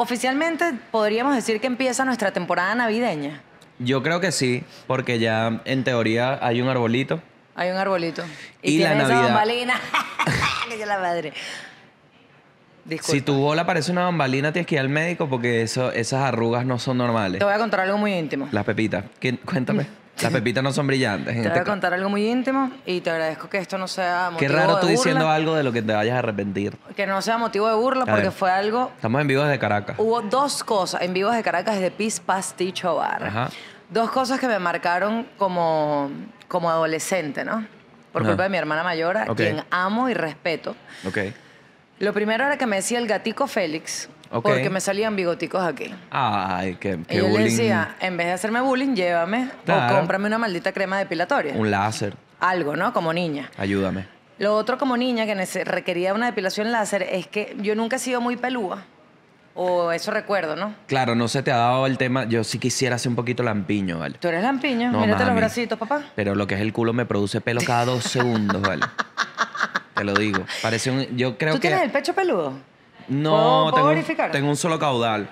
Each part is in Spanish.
Oficialmente podríamos decir que empieza nuestra temporada navideña. Yo creo que sí, porque ya en teoría hay un arbolito. Hay un arbolito. Y la tiene esa Navidad. bambalina. que yo la madre. Disculpa. Si tu bola parece una bambalina, tienes que ir al médico porque eso, esas arrugas no son normales. Te voy a contar algo muy íntimo. Las pepitas. ¿Qué- Cuéntame. Las pepitas no son brillantes. Te voy este a contar algo muy íntimo y te agradezco que esto no sea motivo Qué raro de tú diciendo algo de lo que te vayas a arrepentir. Que no sea motivo de burla A porque ver. fue algo... Estamos en vivo desde Caracas. Hubo dos cosas en vivos de Caracas de Peace Pasticho Bar. Ajá. Dos cosas que me marcaron como, como adolescente, ¿no? Por Ajá. culpa de mi hermana mayor, a quien amo y respeto. Ok. Lo primero era que me decía el gatico Félix, Porque me salían bigoticos aquí. Ay, qué, Y qué yo le decía, en vez de hacerme bullying, llévame Claro. o cómprame una maldita crema depilatoria. Un láser. Algo, ¿no? Como niña. Ayúdame. Lo otro como niña que requería una depilación láser es que yo nunca he sido muy pelúa. O eso recuerdo, ¿no? Claro, no se te ha dado el tema. Yo sí quisiera hacer un poquito lampiño, ¿vale? Tú eres lampiño, No, mírate los mami. bracitos, papá. Pero lo que es el culo me produce pelo cada dos segundos, ¿vale? Te lo digo. Parece un. Yo creo ¿Tú que. tienes el pecho peludo? No, ¿Puedo- puedo tengo, verificar? tengo un solo caudal.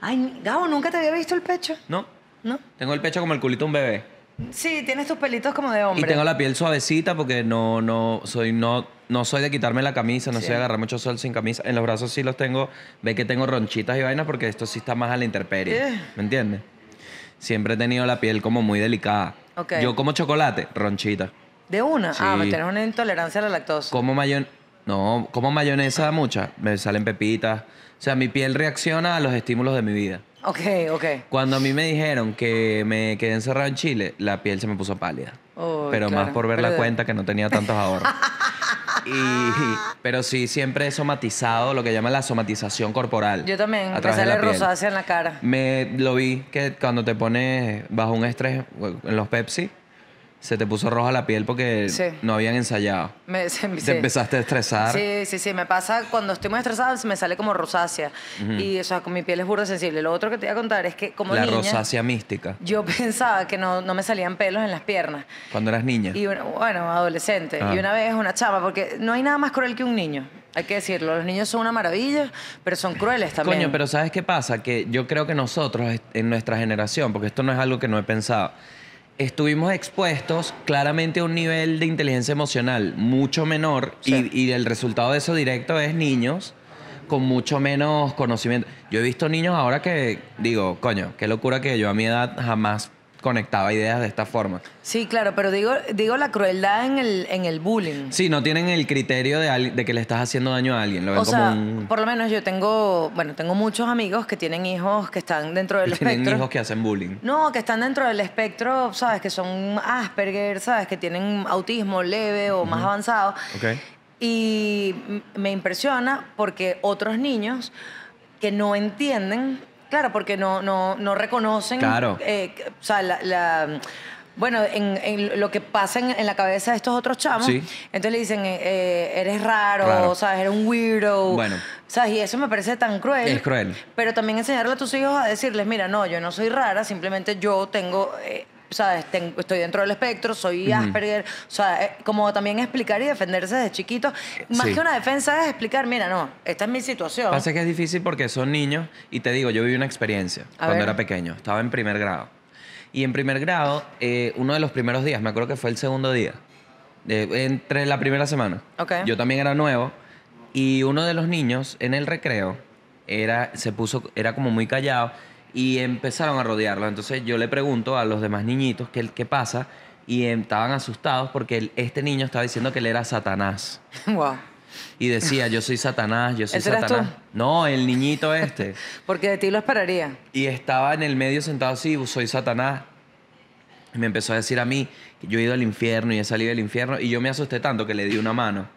Ay, Gabo, nunca te había visto el pecho. ¿No? ¿No? Tengo el pecho como el culito de un bebé. Sí, tienes tus pelitos como de Y hombre. tengo la piel suavecita porque no, no soy, no, no soy de quitarme la camisa, no Sí. soy de agarrar mucho sol sin camisa. En los brazos sí los tengo. Ve que tengo ronchitas y vainas porque esto sí está más a la intemperie. Eh. ¿Me entiendes? Siempre he tenido la piel como muy delicada. Ok. Yo como chocolate, ronchita. ¿De una? Sí. Ah, pues tienes una intolerancia a la lactosa. Como mayon... No, como mayonesa mucha. Me salen pepitas. O sea, mi piel reacciona a los estímulos de mi vida. Ok, ok. Cuando a mí me dijeron que me quedé encerrado en Chile, la piel se me puso pálida. Uy, pero claro. más por ver Pero la de- cuenta que no tenía tantos ahorros. y, pero sí, siempre he somatizado lo que llaman la somatización corporal. Yo también. Me sale rosácea en la cara. Me lo vi que cuando te pones bajo un estrés en los Pepsi, se te puso roja la piel porque Sí. no habían ensayado. Me, se- Te sí. empezaste a estresar. Sí, sí, sí. Me pasa cuando estoy muy estresada, me sale como rosácea. Y, o sea, con mi piel es burda sensible. Lo otro que te iba a contar es que como la niña... rosácea mística. Yo pensaba que no, no me salían pelos en las piernas. Cuando eras niña. Y una- bueno, adolescente. Ah. Y una vez una chama, porque no hay nada más cruel que un niño. Hay que decirlo. Los niños son una maravilla, pero son crueles también. Coño, pero ¿sabes qué pasa? Que yo creo que nosotros, en nuestra generación, porque esto no es algo que no he pensado, estuvimos expuestos claramente a un nivel de inteligencia emocional mucho menor Sí. y, y el resultado de eso directo es niños con mucho menos conocimiento. Yo he visto niños ahora que digo, coño, qué locura que yo a mi edad jamás conectaba ideas de esta forma. Sí, claro, pero digo, digo la crueldad en el, en el bullying. Sí, no tienen el criterio de, que le estás haciendo daño a alguien. Lo ven O como sea, un... por lo menos yo tengo, bueno, tengo muchos amigos que tienen hijos que están dentro del Tienen espectro. hijos que hacen bullying. No, que están dentro del espectro, ¿sabes? Que son Asperger, ¿sabes? Que tienen autismo leve o más avanzado. Ok. Y me impresiona porque otros niños que no entienden, claro, porque no, no, no reconocen, Claro. eh, o sea, la... la- bueno, en, en lo que pasa en, en la cabeza de estos otros chamos, Sí. entonces le dicen, eh, eh, eres raro, Raro. ¿sabes? Eres un weirdo. Bueno. ¿Sabes? Y eso me parece tan cruel. Es cruel. Pero también enseñarle a tus hijos a decirles, mira, no, yo no soy rara, simplemente yo tengo, eh, ¿sabes? Ten- estoy dentro del espectro, soy Asperger. O sea, eh, como también explicar y defenderse desde chiquito. Más Sí. que una defensa es explicar, mira, no, esta es mi situación. Pasa que es difícil porque son niños y te digo, yo viví una experiencia A cuando ver. era pequeño. Estaba en primer grado. Y en primer grado, eh, uno de los primeros días, me acuerdo que fue el segundo día, eh, entre la primera semana. Ok. Yo también era nuevo y uno de los niños en el recreo era, se puso, era como muy callado y empezaron a rodearlo. Entonces yo le pregunto a los demás niñitos qué, qué pasa y eh, estaban asustados porque el- este niño estaba diciendo que él era Satanás. wow. Y decía, yo soy Satanás, yo soy ¿Ese eras Satanás. tú? No, el niñito este. Porque de ti lo esperaría. Y estaba en el medio sentado así, soy Satanás. Y me empezó a decir a mí que yo he ido al infierno y he salido del infierno. Y yo me asusté tanto que le di una mano.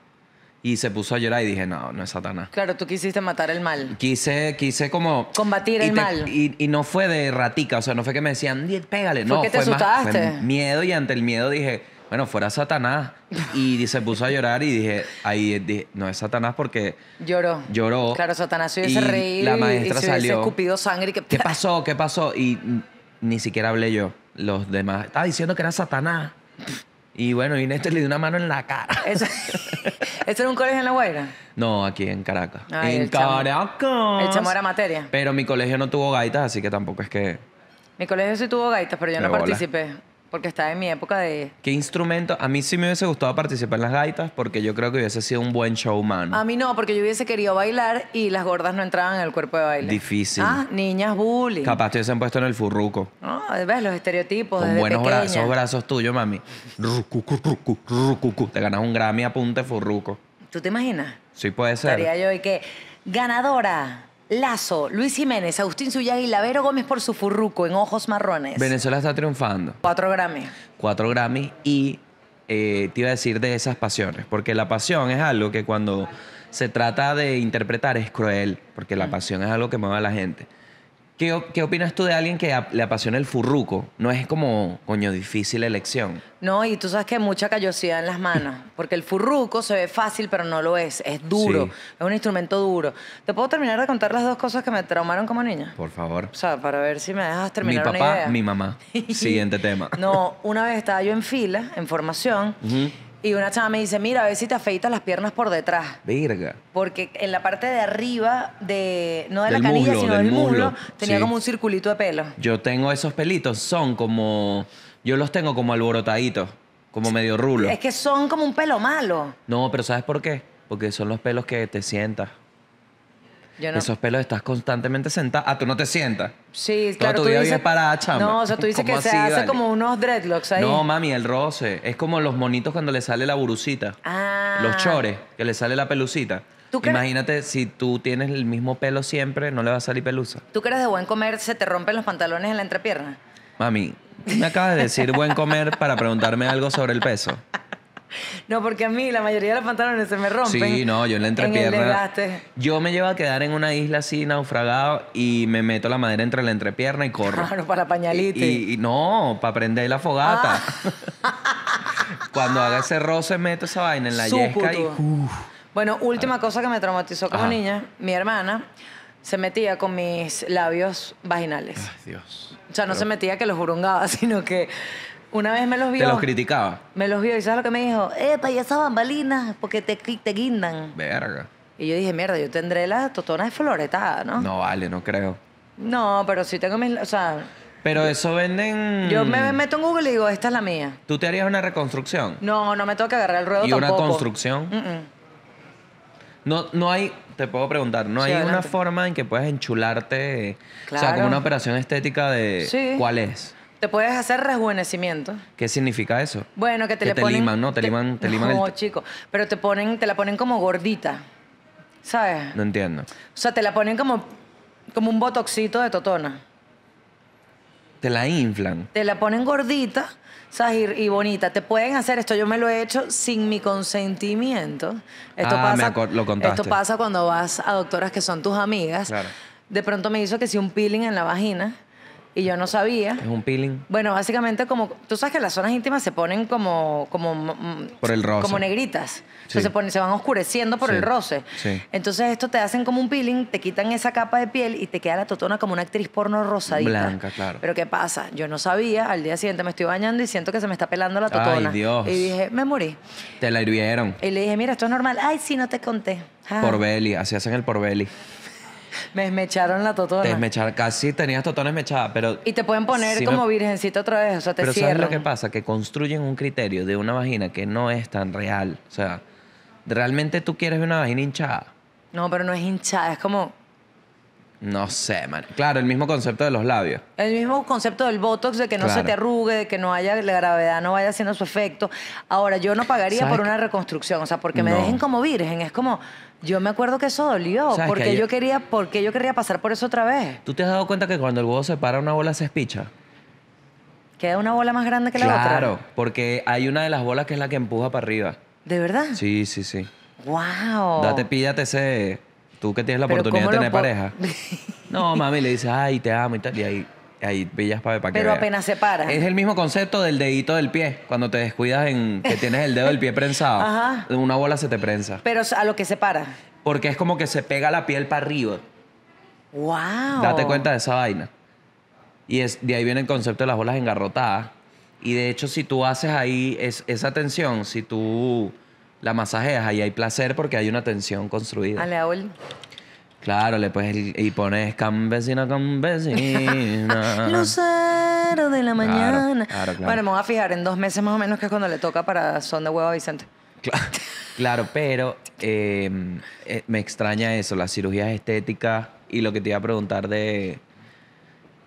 Y se puso a llorar y dije, no, no es Satanás. Claro, tú quisiste matar el mal. Quise, quise como... Combatir el mal. Y, y no fue de ratica, o sea, no fue que me decían, "Di- pégale. Fue no, que te fue más- fue asustaste. miedo y ante el miedo dije, bueno, fuera Satanás. Y se puso a llorar y dije, ahí dije, no es Satanás porque Lloró. lloró. Claro, Satanás se hubiese y reído La maestra y, se salió. escupido sangre y que... ¿Qué pasó? ¿Qué pasó? Y ni siquiera hablé yo. Los demás. Estaba diciendo que era Satanás. Y bueno, Inés le dio una mano en la cara. Eso, ¿Ese era un colegio en La Guaira? No, aquí en Caracas. Ay, en el chamo. Caracas. El chamo era materia. Pero mi colegio no tuvo gaitas, así que tampoco es que... Mi colegio sí tuvo gaitas, pero yo De no bola. participé. Porque estaba en mi época de... ¿Qué instrumento? A mí sí me hubiese gustado participar en las gaitas porque yo creo que hubiese sido un buen showman. A mí no, porque yo hubiese querido bailar y las gordas no entraban en el cuerpo de baile. Difícil. Ah, niñas bullying. Capaz te hubiesen puesto en el furruco. No, ves los estereotipos Con desde buenos pequeña. brazos, brazos tuyos, mami. Te ganas un Grammy a punte furruco. ¿Tú te imaginas? Sí puede Estaría ser. yo y que ganadora, Lazo, Luis Jiménez, Agustín Suyaga y Lavero Gómez por su furruco en ojos marrones. Venezuela está triunfando. Cuatro Grammy. Cuatro Grammys y eh, te iba a decir de esas pasiones. Porque la pasión es algo que cuando se trata de interpretar es cruel. Porque la pasión es algo que mueve a la gente. ¿Qué, qué opinas tú de alguien que a- le apasiona el furruco? No es como, coño, difícil elección. No, y tú sabes que hay mucha callosidad en las manos, porque el furruco se ve fácil, pero no lo es, es duro, Sí. es un instrumento duro. ¿Te puedo terminar de contar las dos cosas que me traumaron como niña? Por favor. O sea, para ver si me dejas Mi terminar una papá, idea. mi mamá. Siguiente tema. No, una vez estaba yo en fila, en formación, Ujú. Y una chava me dice, mira, a ver si te afeitas las piernas por detrás. Verga. Porque en la parte de arriba, de no de Del la canilla, muslo, sino del del muslo, muslo, tenía sí. como un circulito de pelo. Yo tengo esos pelitos, son como. Yo los tengo como alborotaditos, como medio rulo. Es que son como un pelo malo. No, pero ¿sabes por qué? Porque son los pelos que te sientas. Yo no. Esos pelos estás constantemente sentado. Ah, tú no te sientas. Sí, claro. tu tú vida dices- parada, chamba. No, o sea, tú dices que ¿Cómo se hace como unos dreadlocks ahí. No, mami, el roce. Es como los monitos cuando le sale la burucita. Ah. Los chores, que le sale la pelucita. ¿Tú Imagínate si tú tienes el mismo pelo siempre, no le va a salir pelusa. Tú que eres de buen comer, se te rompen los pantalones en la entrepierna. Mami, me acabas de decir buen comer para preguntarme algo sobre el peso. No, porque a mí la mayoría de los pantalones se me rompen. Sí, no, yo en la entrepierna. yo me llevo a quedar en una isla así, naufragado, y me meto la madera entre la entrepierna y corro. Claro, para la pañalita. Y, y- no, para prender la fogata. Ah. Cuando haga ese roce, meto esa vaina en la yesca y. Uf. Bueno, última cosa que me traumatizó como Ajá. niña, mi hermana se metía con mis labios vaginales. Ay, Dios. O sea, no se metía que los burungaba, sino que una vez me los vio. Te los criticaba. Me los vio y ¿sabes lo que me dijo? Epa, y esas bambalinas, porque te, te guindan. Verga. Y yo dije, mierda, yo tendré la totona desfloretada, ¿no? No vale, no creo. No, pero sí tengo mis... O sea, Pero eso venden. yo me meto en Google y digo, esta es la mía. ¿Tú te harías una reconstrucción? No, no me tengo que agarrar el ruedo ¿Y una construcción? Mm-mm. No, no hay, te puedo preguntar, ¿no Sí, hay una forma en que puedas enchularte? O sea, Claro. como una operación estética de Sí. cuál es. Te puedes hacer rejuvenecimiento. ¿Qué significa eso? Bueno, que te Que le te ponen... liman, ¿no? Te liman- te liman el No, t- chico. Pero te ponen, te la ponen como gordita. ¿Sabes? No entiendo. O sea, te la ponen como, como un botoxito de totona. Te la inflan. Te la ponen gordita, ¿sabes? Y, y bonita. Te pueden hacer esto. Yo me lo he hecho sin mi consentimiento. Esto Ah, me pasa, acor- lo contaste. Esto pasa cuando vas a doctoras que son tus amigas. Claro. De pronto me hizo que sí un peeling en la vagina y yo no sabía. Es un peeling. Bueno, básicamente como... Tú sabes que las zonas íntimas se ponen como... como Por el roce. Como negritas. Sí. sea, se, ponen, se van oscureciendo por Sí. el roce. Sí. Entonces esto te hacen como un peeling, te quitan esa capa de piel y te queda la totona como una actriz porno rosadita. Blanca, claro. Pero ¿qué pasa? Yo no sabía, al día siguiente me estoy bañando y siento que se me está pelando la Ay, totona. Dios. Y dije, me morí. Te la hirvieron. Y le dije, mira, esto es normal. Ay, sí, no te conté. Ah, Por belly. Así hacen el por belly. Me, me echaron la totona. Te casi tenías totones mechadas, pero... Y te pueden poner Sí como me- virgencita otra vez, o sea, te Pero cierran. ¿sabes lo que pasa? Que construyen un criterio de una vagina que no es tan real. O sea, ¿realmente tú quieres una vagina hinchada? No, pero no es hinchada, es como No sé, man. Claro, el mismo concepto de los labios. el mismo concepto del Botox, de que no se Claro. te arrugue, de que no haya, la gravedad no vaya haciendo su efecto. Ahora, yo no pagaría ¿Sabes por qué? una reconstrucción, o sea, porque me No. dejen como virgen. Es como, yo me acuerdo que eso dolió, ¿Sabes porque hay- yo quería, porque yo quería pasar por eso otra vez. ¿Tú te has dado cuenta que cuando el huevo se para, una bola se espicha? Queda una bola más grande que la Claro, otra. porque hay una de las bolas que es la que empuja para arriba. ¿De verdad? Sí, sí, sí. ¡Wow! Date, píllate ese... Tú que tienes la oportunidad de ¿cómo lo tener pareja. No, mami, le dices, ay, te amo y tal. Y ahí, ahí pillas para que Pero veas. apenas se para. Es el mismo concepto del dedito del pie. Cuando te descuidas en que tienes el dedo del pie prensado, Ajá. una bola se te prensa. Pero a lo que se para. Porque es como que se pega la piel para arriba. ¡Wow! Date cuenta de esa vaina. Y es, de ahí viene el concepto de las bolas engarrotadas. Y de hecho, si tú haces ahí es- esa tensión, si tú la masajeas, ahí hay placer porque hay una tensión construida. Ale Aul. Claro, le puedes y pones campesina, campesina. Lucero de la mañana. claro, claro. Bueno, me voy a fijar en dos meses más o menos, que es cuando le toca para Son de Huevo a Vicente. Claro, claro, pero eh, eh, me extraña eso, las cirugías estéticas y lo que te iba a preguntar de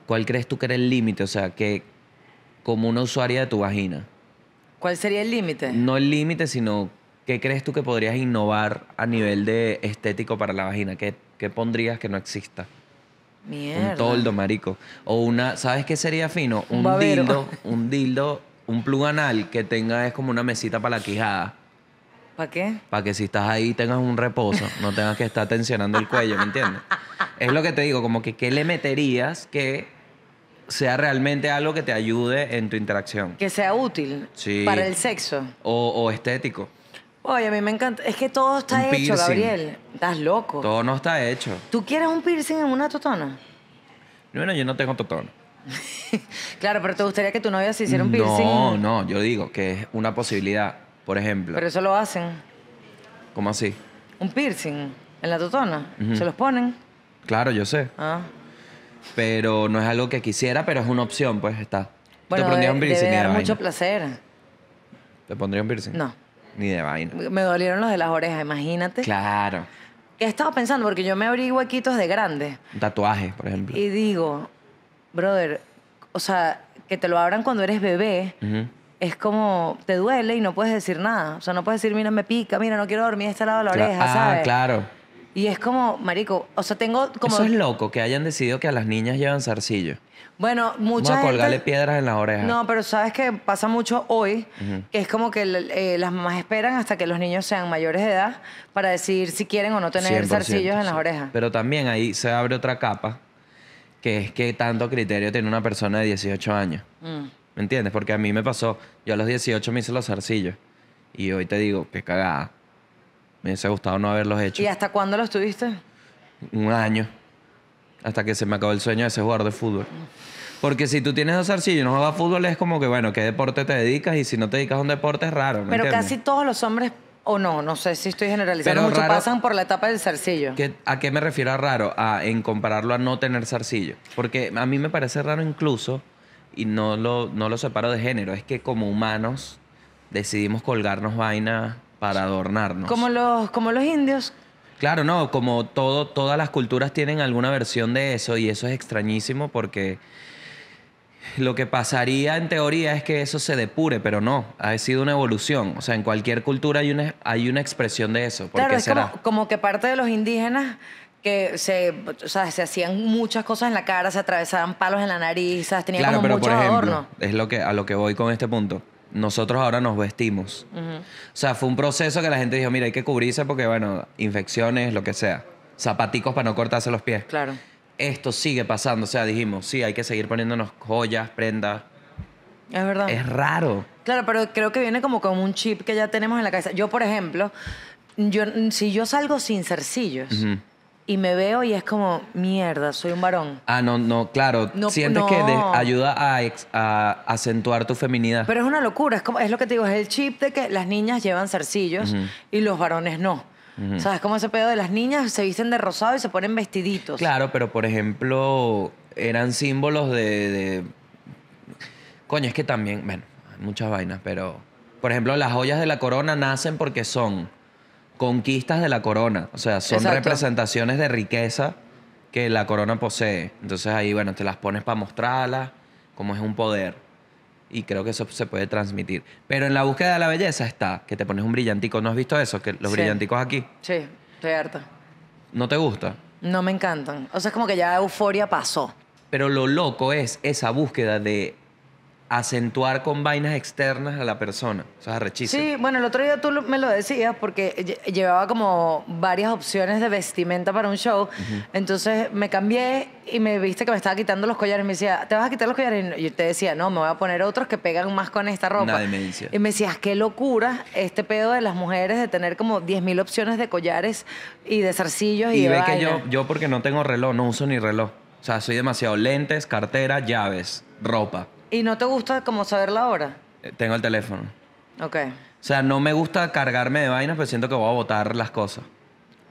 cuál crees tú que era el límite, o sea, que como una usuaria de tu vagina, ¿Cuál sería el límite? no el límite, sino qué crees tú que podrías innovar a nivel de estético para la vagina, qué, qué pondrías que no exista. Mierda. Un toldo, marico. O una, ¿sabes qué sería fino? Un dildo, un dildo, un plug anal que tenga es como una mesita para la quijada. ¿Para qué? Para que si estás ahí tengas un reposo, no tengas que estar tensionando el cuello, ¿me entiendes? Es lo que te digo, como que ¿qué le meterías que sea realmente algo que te ayude en tu interacción? Que sea útil Sí. para el sexo. O, o estético. Oye, a mí me encanta. Es que todo está Un hecho, piercing. Gabriel. Estás loco. Todo no está hecho. ¿Tú quieres un piercing en una totona? Bueno, yo no tengo totón. Claro, pero te gustaría que tu novia se hiciera un piercing. No, no, yo digo que es una posibilidad. Por ejemplo, Pero eso lo hacen. ¿cómo así? Un piercing en la totona. Se los ponen. Claro, yo sé. Ah. Pero no es algo que quisiera, pero es una opción, pues está. Bueno, ¿Te pondrías debe, un piercing debe dar vaina? mucho placer. ¿Te pondrías un piercing? No. Ni de vaina. Me dolieron los de las orejas, imagínate. Claro. He estado pensando, porque yo me abrí huequitos de grande. Un tatuaje, por ejemplo. Y digo, brother, o sea, que te lo abran cuando eres bebé, es como, te duele y no puedes decir nada. O sea, no puedes decir, mira, me pica, mira, no quiero dormir de este lado de la Cla- oreja, ah, ¿sabes? claro. Y es como, marico, o sea, tengo como... Eso es loco, que hayan decidido que a las niñas llevan zarcillo. Bueno, mucha Vamos a colgarle gente... piedras en las orejas. No, pero sabes que pasa mucho hoy, que es como que eh, las mamás esperan hasta que los niños sean mayores de edad para decidir si quieren o no tener 100%, zarcillos en las orejas. Pero también ahí se abre otra capa, que es que tanto criterio tiene una persona de 18 años. Mm. ¿Me entiendes? Porque a mí me pasó, yo a los 18 me hice los zarcillos. Y hoy te digo, qué cagada. Me hubiese gustado no haberlos hecho. ¿Y hasta cuándo los tuviste? Un año. Hasta que se me acabó el sueño de ser jugador de fútbol. Porque si tú tienes dos zarcillos y no juegas fútbol, es como que, bueno, ¿qué deporte te dedicas? Y si no te dedicas a un deporte, es raro. ¿me Pero entiendes? casi todos los hombres, o no, no sé si estoy generalizando Pero mucho, raro- pasan por la etapa del zarcillo. ¿Qué- ¿A qué me refiero a raro? A, en compararlo a no tener zarcillo. Porque a mí me parece raro incluso, y no lo, no lo separo de género, es que como humanos decidimos colgarnos vainas para adornarnos. Como los, como los indios. Claro, no, como todo, todas las culturas tienen alguna versión de eso y eso es extrañísimo porque lo que pasaría en teoría es que eso se depure, pero no, ha sido una evolución. O sea, en cualquier cultura hay una, hay una expresión de eso. ¿Por Claro, qué es será? como, como que parte de los indígenas que se, o sea, se hacían muchas cosas en la cara, se atravesaban palos en la nariz, tenían Claro, como pero muchos por ejemplo, adornos. es lo que, a lo que voy con este punto. Nosotros ahora nos vestimos. O sea, fue un proceso que la gente dijo, mira, hay que cubrirse porque, bueno, infecciones, lo que sea. Zapaticos para no cortarse los pies. Claro. Esto sigue pasando. O sea, dijimos, sí, hay que seguir poniéndonos joyas, prendas. Es verdad. Es raro. Claro, pero creo que viene como con un chip que ya tenemos en la cabeza. Yo, por ejemplo, yo, si yo salgo sin cercillos. Y me veo y es como, mierda, soy un varón. Ah, no, no, claro. No, Sientes que de- ayuda a, ex- a acentuar tu feminidad. Pero es una locura, es, como, es lo que te digo, es el chip de que las niñas llevan zarcillos y los varones no. O sea, es como ese pedo de las niñas se visten de rosado y se ponen vestiditos. Claro, pero por ejemplo, eran símbolos de, de- Coño, es que también, bueno, hay muchas vainas, pero... Por ejemplo, las joyas de la corona nacen porque son conquistas de la corona. O sea, son Exacto. representaciones de riqueza que la corona posee. Entonces ahí, bueno, te las pones para mostrarlas, como es un poder. Y creo que eso se puede transmitir. Pero en la búsqueda de la belleza está que te pones un brillantico. ¿No has visto eso? Que los Sí. brillanticos aquí. Sí, estoy harta. ¿No te gusta? No me encantan. O sea, es como que ya euforia pasó. Pero lo loco es esa búsqueda de acentuar con vainas externas a la persona. O sea, es rechísimo. Sí, bueno, el otro día tú me lo decías porque lle- llevaba como varias opciones de vestimenta para un show. Entonces me cambié y me viste que me estaba quitando los collares. Me decía, ¿te vas a quitar los collares? Y yo te decía, no, me voy a poner otros que pegan más con esta ropa. Una demencia. Y me decías, qué locura este pedo de las mujeres de tener como 10.000 opciones de collares y de zarcillos y, Y de ve que yo, yo porque no tengo reloj, no uso ni reloj. O sea, soy demasiado lentes, cartera, llaves, ropa. ¿Y no te gusta como saber la hora? Eh, Tengo el teléfono. Ok. O sea, no me gusta cargarme de vainas, pero siento que voy a botar las cosas.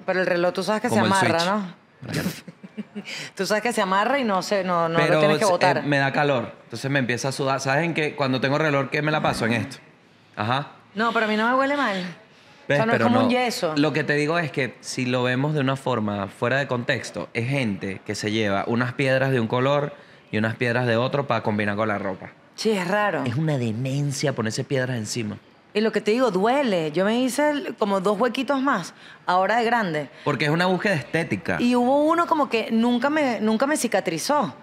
Pero el reloj tú sabes que Como se el amarra, Switch. ¿no? Tú sabes que se amarra y no, se, no, no pero lo tienes que eh, botar. me da calor. Entonces me empieza a sudar. ¿Sabes en qué? Cuando tengo reloj, ¿qué me la paso? En esto. Ajá. No, pero a mí no me huele mal. O ¿Ves? sea, no es como un yeso. Lo que te digo es que si lo vemos de una forma fuera de contexto, es gente que se lleva unas piedras de un color y unas piedras de otro para combinar con la ropa. Sí, es raro. Es una demencia ponerse piedras encima. Y lo que te digo, duele. Yo me hice como dos huequitos más, ahora de grande. Porque es una búsqueda estética. Y hubo uno como que nunca me, nunca me cicatrizó.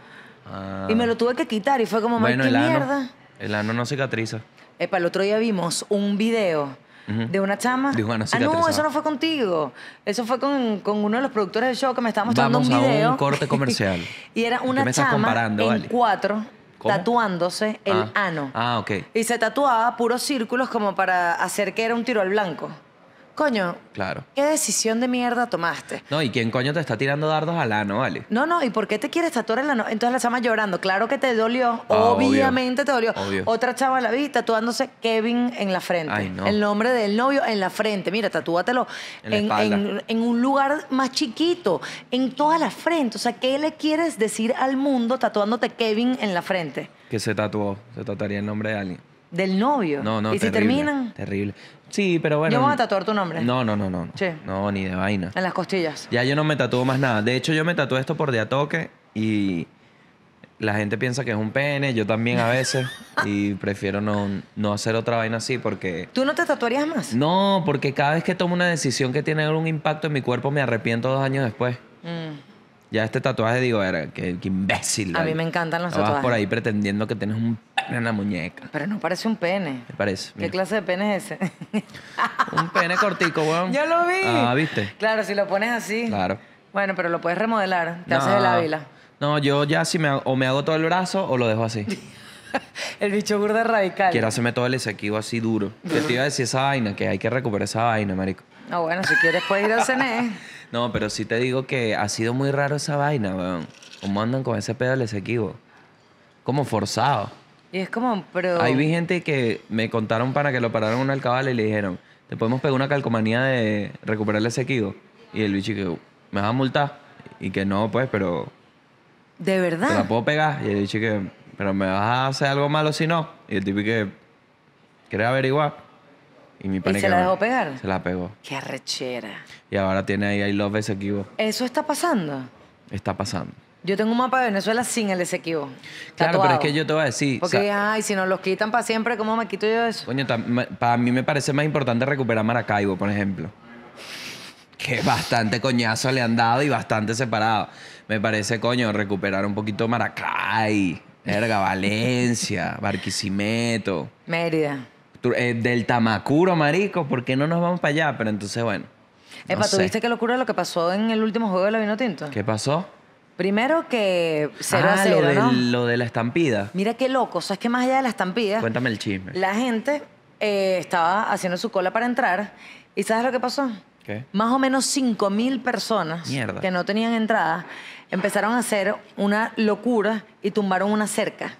Ah. Y me lo tuve que quitar y fue como, "Ay, bueno, qué el ano, mierda. el ano no cicatriza. Epa, el otro día vimos un video De una chama. Ah, no, eso no fue contigo. Eso fue con, con uno de los productores del show que me estaba mostrando Vamos un a un video. corte comercial. y era ¿Qué una me estás chama en vale? cuatro ¿Cómo? tatuándose el ah. ano. Ah, ok. Y se tatuaba puros círculos como para hacer que era un tiro al blanco. Coño, Claro. ¿qué decisión de mierda tomaste? No, ¿y quién coño te está tirando dardos al ano, vale? No, no, ¿y por qué te quieres tatuar el ano? Entonces la chama llorando. Claro que te dolió, Ah, obvio. obviamente te dolió. Obvio. Otra chava la vi tatuándose Kevin en la frente. Ay, no. El nombre del novio en la frente. Mira, tatúatelo En la en, espalda. en- en un lugar más chiquito, en toda la frente. O sea, ¿qué le quieres decir al mundo tatuándote Kevin en la frente? Que se tatuó, se tatuaría el nombre de alguien. Del novio. No, no, ¿Y si terrible, terminan? Terrible. Sí, pero bueno. Yo voy a tatuar tu nombre. No, no, no, no. no. Sí. No, ni de vaina. En las costillas. Ya yo no me tatúo más nada. De hecho, yo me tatué esto por de a toque y la gente piensa que es un pene, yo también a veces, y prefiero no, no hacer otra vaina así porque... ¿Tú no te tatuarías más? No, porque cada vez que tomo una decisión que tiene algún impacto en mi cuerpo me arrepiento dos años después. Mm. Ya este tatuaje digo, era que, que imbécil. A mí me encantan los Vas tatuajes. por ahí pretendiendo que tienes un la muñeca. Pero no parece un pene. Me parece. ¿Qué mira. clase de pene es ese? Un pene cortico, weón. Yo lo vi. Ah, ¿viste? Claro, si lo pones así. Claro. Bueno, pero lo puedes remodelar. Te No. haces el ávila. No, yo ya si me hago, o me hago todo el brazo o lo dejo así. El bicho burda radical. Quiero hacerme todo el esequivo así duro. Que te iba a decir esa vaina, que hay que recuperar esa vaina, marico. Ah, bueno, si quieres puedes ir al CNE. No, pero sí te digo que ha sido muy raro esa vaina, weón. ¿Cómo andan con ese pedo del esequivo? Como forzado. Y es como, pero... Ahí vi gente que me contaron para que lo pararon en una alcabala y le dijeron, te podemos pegar una calcomanía de recuperar el esequivo. Y el bicho que, me vas a multar. Y que no, pues, pero ¿De te la verdad? puedo pegar. Y el bicho que, pero me vas a hacer algo malo si no. Y el tipo que, ¿quieres averiguar? Y mi pana se que la dejó pegar? Se la pegó. Qué arrechera. Y ahora tiene ahí I love Esequibo. ¿Eso está pasando? Está pasando. Yo tengo un mapa de Venezuela sin el Esequibo. Claro, pero es que yo te voy a decir. Porque, o sea, ay, si nos los quitan para siempre, ¿cómo me quito yo eso? Coño, para mí me parece más importante recuperar Maracaibo, por ejemplo. Que bastante coñazo le han dado y bastante separado. Me parece, coño, recuperar un poquito Maracay, Erga, Valencia, Barquisimeto, Mérida. eh, del Tamacuro, marico. ¿Por qué no nos vamos para allá? Pero entonces, bueno. no Epa, ¿tú sé. viste qué locura lo que pasó en el último juego de la Vino Tinto? ¿Qué pasó? Primero que 0 ah, a 0, lo, ¿no? del- lo de la estampida. Mira qué loco. ¿Sabes que más allá de la estampida? Cuéntame el chisme. La gente eh, estaba haciendo su cola para entrar. ¿Y sabes lo que pasó? ¿Qué? Más o menos 5 mil personas Mierda. que no tenían entrada empezaron a hacer una locura y tumbaron una cerca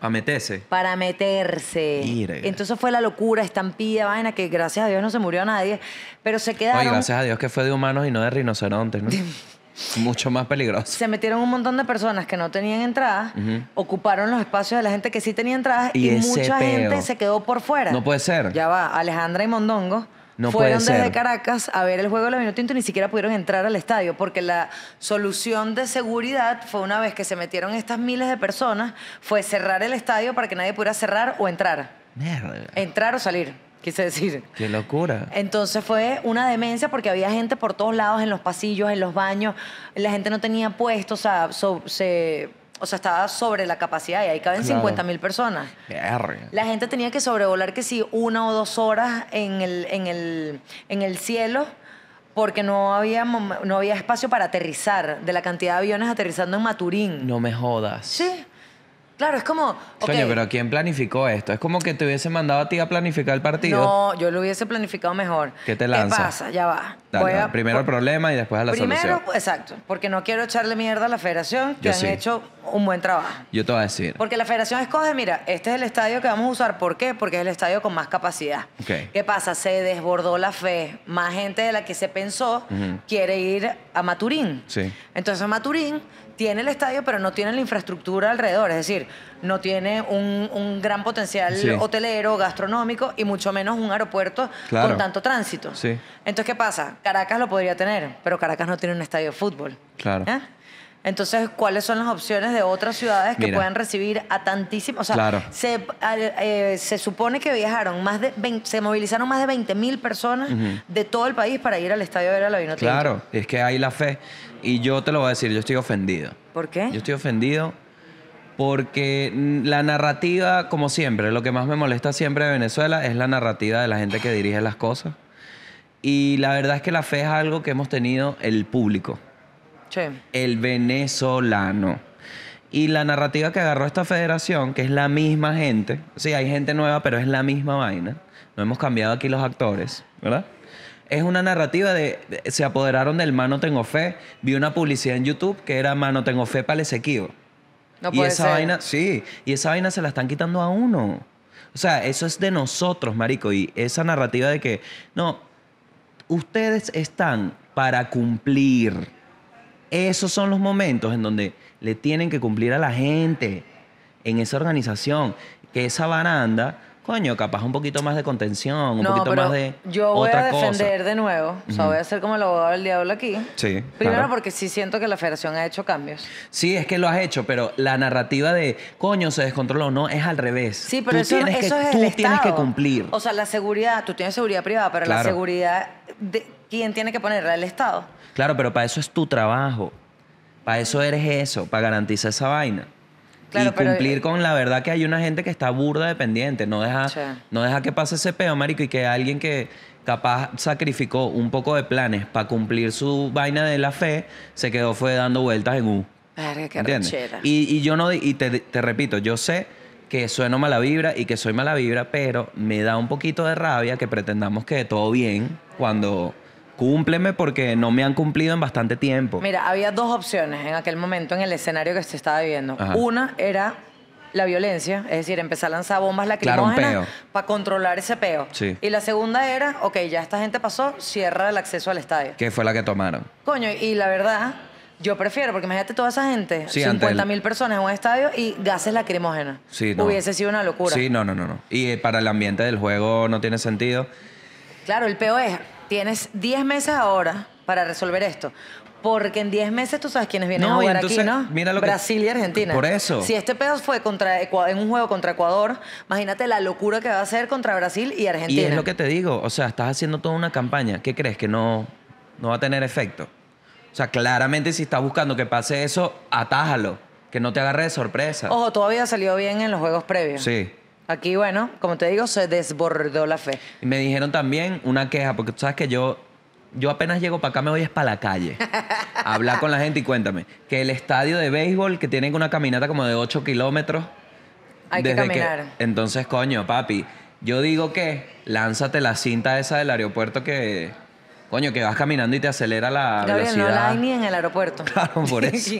A meterse. para meterse. Mira. Entonces fue la locura, estampida, vaina, que gracias a Dios no se murió nadie, pero se quedaron... Oye, gracias a Dios que fue de humanos y no de rinocerontes, ¿no? Mucho más peligroso. Se metieron un montón de personas que no tenían entrada, Ujú. ocuparon los espacios de la gente que sí tenía entradas Y mucha peo. gente se quedó por fuera. No puede ser. Ya va, Alejandra y Mondongo No puede fueron desde ser. Caracas a ver el juego de la Vinotinto y ni siquiera pudieron entrar al estadio porque la solución de seguridad fue una vez que se metieron estas miles de personas, fue cerrar el estadio para que nadie pudiera cerrar o entrar. Mierda. Entrar o salir, quise decir. Qué locura. Entonces fue una demencia porque había gente por todos lados, en los pasillos, en los baños. La gente no tenía puesto, o sea, so- se, o sea estaba sobre la capacidad y ahí caben Claro. 50 mil personas. Verga. La gente tenía que sobrevolar que sí, una o dos horas en el, en el, en el cielo porque no había, no había espacio para aterrizar de la cantidad de aviones aterrizando en Maturín. No me jodas. Sí. Claro, es como. ok, Coño, pero ¿quién planificó esto? Es como que te hubiese mandado a ti a planificar el partido. No, yo lo hubiese planificado mejor. ¿Qué te lanza? ¿Qué pasa? Ya va. Dale, Voy a- dale. Primero el por- problema y después a la Primero, solución. exacto, porque no quiero echarle mierda a la federación, que Yo han sí. hecho un buen trabajo. Yo te voy a decir. Porque la federación escoge, mira, este es el estadio que vamos a usar. ¿Por qué? Porque es el estadio con más capacidad. ¿Qué pasa? Se desbordó la fe. Más gente de la que se pensó quiere ir a Maturín. Sí. Entonces Maturín tiene el estadio, pero no tiene la infraestructura alrededor. Es decir, no tiene un, un gran potencial Sí. hotelero, gastronómico y mucho menos un aeropuerto Claro. con tanto tránsito. Sí. Entonces, ¿qué pasa? Caracas lo podría tener, pero Caracas no tiene un estadio de fútbol. Claro. ¿Eh? Entonces, ¿cuáles son las opciones de otras ciudades que Mira. puedan recibir a tantísimos? O sea, Claro. se, al- eh, se supone que viajaron más de 20 se movilizaron más de 20 mil personas de todo el país para ir al estadio a ver a la Vinotinto. Claro, es que hay la fe. Y yo te lo voy a decir, yo estoy ofendido. ¿Por qué? Yo estoy ofendido porque la narrativa, como siempre, lo que más me molesta siempre de Venezuela es la narrativa de la gente que dirige las cosas. Y la verdad es que la fe es algo que hemos tenido el público, Sí. el venezolano. Y la narrativa que agarró esta federación, que es la misma gente, sí, hay gente nueva, pero es la misma vaina. No hemos cambiado aquí los actores, ¿verdad? Es una narrativa de, de- se apoderaron del Mano Tengo Fe. Vi una publicidad en YouTube que era Mano Tengo Fe para el Esequibo. No y esa ser. vaina, sí, y esa vaina se la están quitando a uno. O sea, eso es de nosotros, marico, y esa narrativa de que no, ustedes están para cumplir. Esos son los momentos en donde le tienen que cumplir a la gente en esa organización, que esa baranda, coño, capaz un poquito más de contención, un no, poquito pero más de yo voy otra a cosa. defender de nuevo. O sea, voy a ser como el abogado del diablo aquí. Sí, Primero claro. porque sí siento que la federación ha hecho cambios. Sí, es que lo has hecho, pero la narrativa de coño se descontroló, no, es al revés. Sí, pero Tú eso, tienes eso que, es tú el tienes que cumplir. O sea, la seguridad, tú tienes seguridad privada, pero la seguridad, de, ¿quién tiene que ponerla? El Estado. Claro, pero para eso es tu trabajo. Para eso eres eso, para garantizar esa vaina. Claro, y pero- cumplir con la verdad que hay una gente que está burda dependiente. No deja, Sí. no deja que pase ese peo, marico, y que alguien que capaz sacrificó un poco de planes para cumplir su vaina de la fe, se quedó fue dando vueltas en U. Verga, qué. Y, y yo no, y te, te repito, yo sé que sueno mala vibra y que soy mala vibra, pero me da un poquito de rabia que pretendamos que todo bien cuando cúmpleme porque no me han cumplido en bastante tiempo. Mira, había dos opciones en aquel momento en el escenario que se estaba viviendo. Ajá. Una era la violencia, es decir, empezar a lanzar bombas lacrimógenas para controlar ese peo. Sí. Y la segunda era, ok, ya esta gente pasó, cierra el acceso al estadio. Que fue la que tomaron. Coño, y la verdad, yo prefiero, porque imagínate toda esa gente, Sí, ante 50 el- mil personas en un estadio y gases lacrimógenos. Sí, no. Hubiese sido una locura. Sí, no, no, no, no. Y para el ambiente del juego no tiene sentido. Claro, el peo es, tienes 10 meses ahora para resolver esto. Porque en 10 meses tú sabes quiénes vienen No, a jugar entonces, aquí, ¿no? mira lo que- Brasil y Argentina. Por eso. Si este peo fue contra en un juego contra Ecuador, imagínate la locura que va a ser contra Brasil y Argentina. Y es lo que te digo, o sea, estás haciendo toda una campaña. ¿Qué crees? ¿Que no, no va a tener efecto? O sea, claramente si estás buscando que pase eso, atájalo. Que no te agarre de sorpresa. Ojo, todavía salió bien en los juegos previos. Sí. Aquí, bueno, como te digo, se desbordó la fe. Y me dijeron también una queja, porque tú sabes que yo, yo apenas llego para acá, me voy es para la calle. a hablar con la gente y cuéntame. Que el estadio de béisbol, que tiene una caminata como de 8 kilómetros. Hay que caminar. entonces, coño, papi, yo digo que lánzate la cinta esa del aeropuerto que, coño, que vas caminando y te acelera la Gabriel, no velocidad. la hay ni en el aeropuerto. Claro, por eso.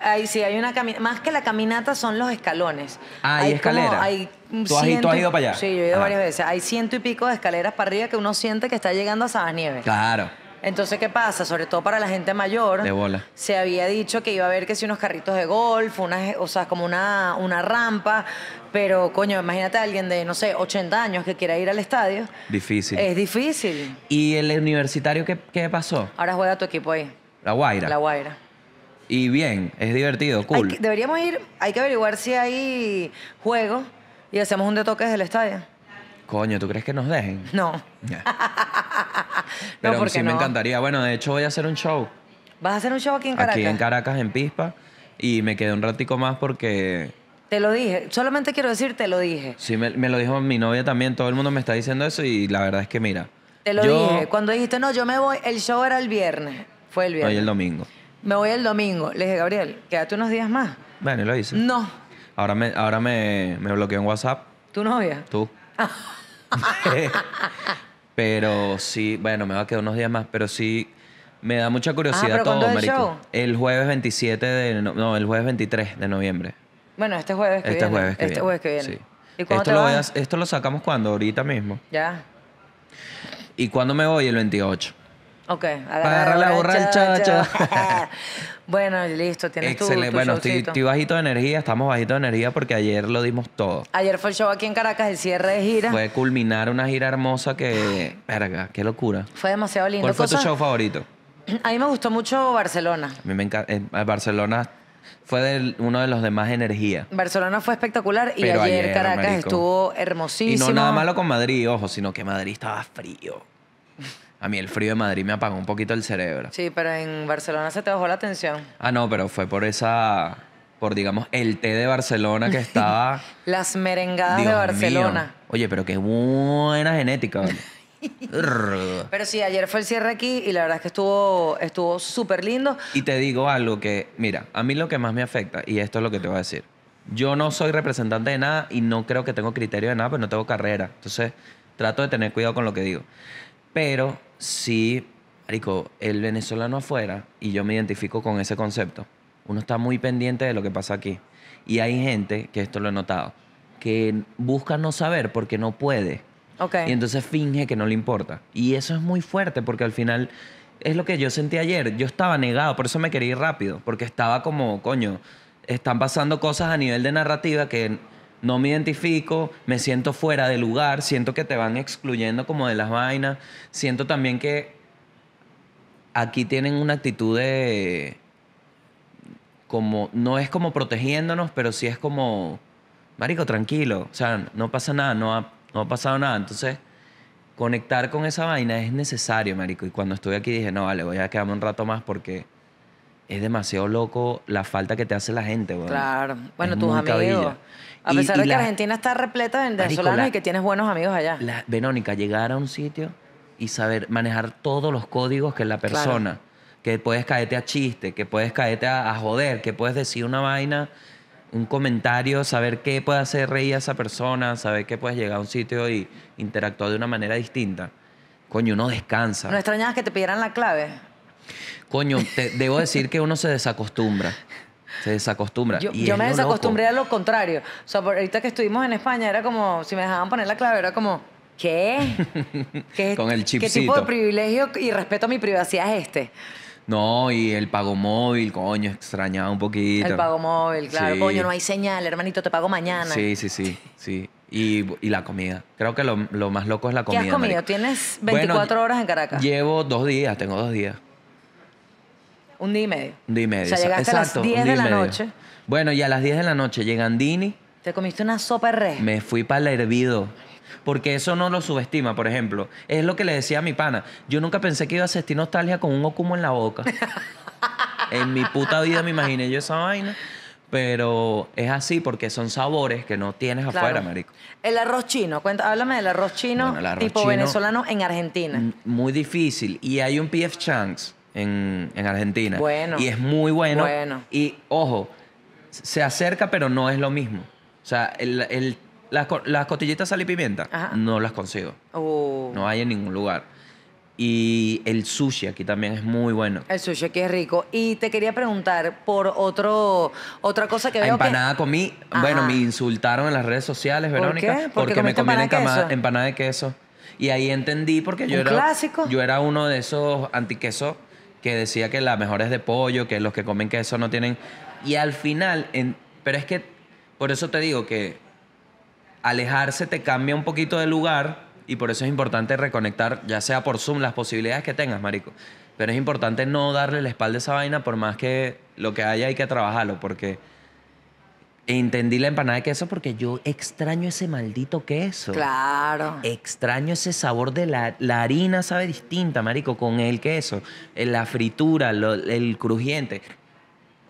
Ahí sí, hay una caminata. Más que la caminata son los escalones. Ah, ¿hay como- escalera? hay ¿Tú has ido- tú has ido para allá? Sí, yo he ido Ajá. varias veces. Hay ciento y pico de escaleras para arriba que uno siente que está llegando a Sabanieves. Claro. Entonces, ¿qué pasa? Sobre todo para la gente mayor. De bola. Se había dicho que iba a haber que si unos carritos de golf, unas, o sea, como una, una rampa. Pero, coño, imagínate a alguien de, no sé, 80 años que quiera ir al estadio. Difícil. Es difícil. ¿Y el universitario qué, qué pasó? Ahora juega tu equipo ahí, La Guaira. La Guaira. Y bien, es divertido, cool. que- deberíamos ir, hay que averiguar si hay juegos y hacemos un detoque desde el estadio. Coño, ¿tú crees que nos dejen? No. Pero ¿por sí me encantaría. Bueno, de hecho voy a hacer un show ¿Vas a hacer un show aquí en Caracas? aquí en Caracas, en Pispa. Y me quedé un ratico más porque Te lo dije. Solamente quiero decir, te lo dije. sí me, me lo dijo mi novia también. Todo el mundo me está diciendo eso y la verdad es que mira. Te lo yo- dije. Cuando dijiste, no, yo me voy, el show era el viernes. Fue el viernes. y el domingo. Me voy el domingo. Le dije, Gabriel, quédate unos días más. Bueno, y lo hice. No. Ahora me, ahora me, me bloqueó en WhatsApp. ¿Tu novia? Tú. pero sí, bueno, me va a quedar unos días más, pero sí me da mucha curiosidad Ah, ¿pero todo, cuándo es el marico. show? El jueves 27 de no, no, el jueves 23 de noviembre. Bueno, este jueves que este viene. jueves que este viene. jueves que viene. Sí. ¿Y cuándo esto, te lo voy a- vas? esto lo sacamos cuando, ahorita mismo. Ya. ¿Y cuándo me voy? El 28. Ok. Agarra la borrachacha. bueno, listo. Tienes tu, Excelente. tu Bueno, estoy, bajito de energía, estamos bajito de energía porque ayer lo dimos todo. Ayer fue el show aquí en Caracas, el cierre de gira. Fue culminar una gira hermosa que... Verga, qué locura. Fue demasiado lindo. ¿Cuál fue tu show favorito? A mí me gustó mucho Barcelona. A mí me encanta. Barcelona fue uno de los de más energía. Barcelona fue espectacular y Pero ayer, ayer, Caracas marico. estuvo Y hermosísimo. no nada malo con Madrid, ojo, sino que Madrid estaba frío. A mí el frío de Madrid me apagó un poquito el cerebro. Sí, pero en Barcelona se te bajó la atención. Ah, no, pero fue por esa, por digamos, el té de Barcelona que estaba... Las merengadas Dios de mío. Barcelona. Oye, pero qué buena genética. vale. Pero sí, ayer fue el cierre aquí y la verdad es que estuvo estuvo súper lindo. y te digo algo que, mira, a mí lo que más me afecta, y esto es lo que te voy a decir, yo no soy representante de nada y no creo que tengo criterio de nada, pero no tengo carrera. Entonces, trato de tener cuidado con lo que digo. Pero sí, Marico, el venezolano afuera, y yo me identifico con ese concepto, uno está muy pendiente de lo que pasa aquí. Y hay gente, que esto lo he notado, que busca no saber porque no puede. Ok. Y entonces finge que no le importa. Y eso es muy fuerte porque al final es lo que yo sentí ayer. Yo estaba negado, por eso me quería ir rápido, porque estaba como, coño, están pasando cosas a nivel de narrativa que no me identifico, me siento fuera de lugar, siento que te van excluyendo como de las vainas, siento también que aquí tienen una actitud de como no es como protegiéndonos, pero sí es como marico, tranquilo, o sea, no pasa nada, no ha, no ha pasado nada, entonces conectar con esa vaina es necesario, marico, y cuando estuve aquí dije, no, vale, voy a quedarme un rato más porque es demasiado loco la falta que te hace la gente, weón. Claro. Bueno, Es tus amigos. cabilla. A Y- pesar y de que Argentina está repleta de venezolanos la- y que tienes buenos amigos allá. La, Verónica, llegar a un sitio y saber manejar todos los códigos que la Claro. persona, que puedes caerte a chiste, que puedes caerte a, a joder, que puedes decir una vaina, un comentario, saber qué puede hacer reír a esa persona, saber que puedes llegar a un sitio y interactuar de una manera distinta. Coño, uno descansa. ¿No extrañabas que te pidieran la clave? Coño, te, debo decir que uno se desacostumbra. Se desacostumbra. Yo, Y yo me desacostumbré loco. a lo contrario. O sea, por- ahorita que estuvimos en España era como, si me dejaban poner la clave, era como, ¿qué? ¿Qué, Con el ¿Qué tipo de chipcito. privilegio y respeto a mi privacidad es este? No, y el pago móvil, coño, extrañaba un poquito. El pago móvil, claro. Sí. Coño, no hay señal, hermanito, te pago mañana. Sí, sí, sí, sí. Y, y la comida. Creo que lo, lo más loco es la ¿Qué comida. has comido? marico. Tienes Bueno, 24 horas en Caracas. Llevo dos días, tengo dos días. Un día y medio. Un día y medio. O sea, llegaste a las Exacto, un 10 día de la medio. noche. Bueno, y a las 10 de la noche llegan Dini, Te comiste una sopa de res. me fui para el hervido. Porque eso no lo subestima, por ejemplo. Es lo que le decía a mi pana. Yo nunca pensé que iba a sentir nostalgia con un okumo en la boca. en mi puta vida me imaginé yo esa vaina. Pero es así porque son sabores que no tienes Claro. afuera, marico. El arroz chino. Cuenta, háblame del arroz chino Bueno, el arroz tipo chino- venezolano en Argentina. Muy difícil. Y hay un PF Chang's en, en Argentina. Bueno. Y es muy bueno. Bueno. Y ojo, se acerca, pero no es lo mismo. O sea, el, el- las, las costillitas sal y pimienta Ajá. no las consigo. Uh, No hay en ningún lugar. Y el sushi aquí también es muy bueno. El sushi aquí es rico. Y te quería preguntar por otro, otra cosa que veo empanada comí. Ajá. Bueno, me insultaron en las redes sociales, ¿Por Verónica. qué? ¿Porque Porque me comí empanada de encama- queso? empanada de queso. Y ahí entendí porque yo ¿Un era. clásico? Yo era uno de esos antiquesos que decía que la mejor es de pollo, que los que comen queso no tienen. Y al final, en- pero es que por eso te digo que alejarse te cambia un poquito de lugar y por eso es importante reconectar, ya sea por Zoom, las posibilidades que tengas, marico. Pero es importante no darle la espalda a esa vaina por más que lo que haya hay que trabajarlo, porque entendí la empanada de queso porque yo extraño ese maldito queso. Claro. Extraño ese sabor de la, la harina, sabe distinta, marico, con el queso, eh, la fritura, lo- el crujiente.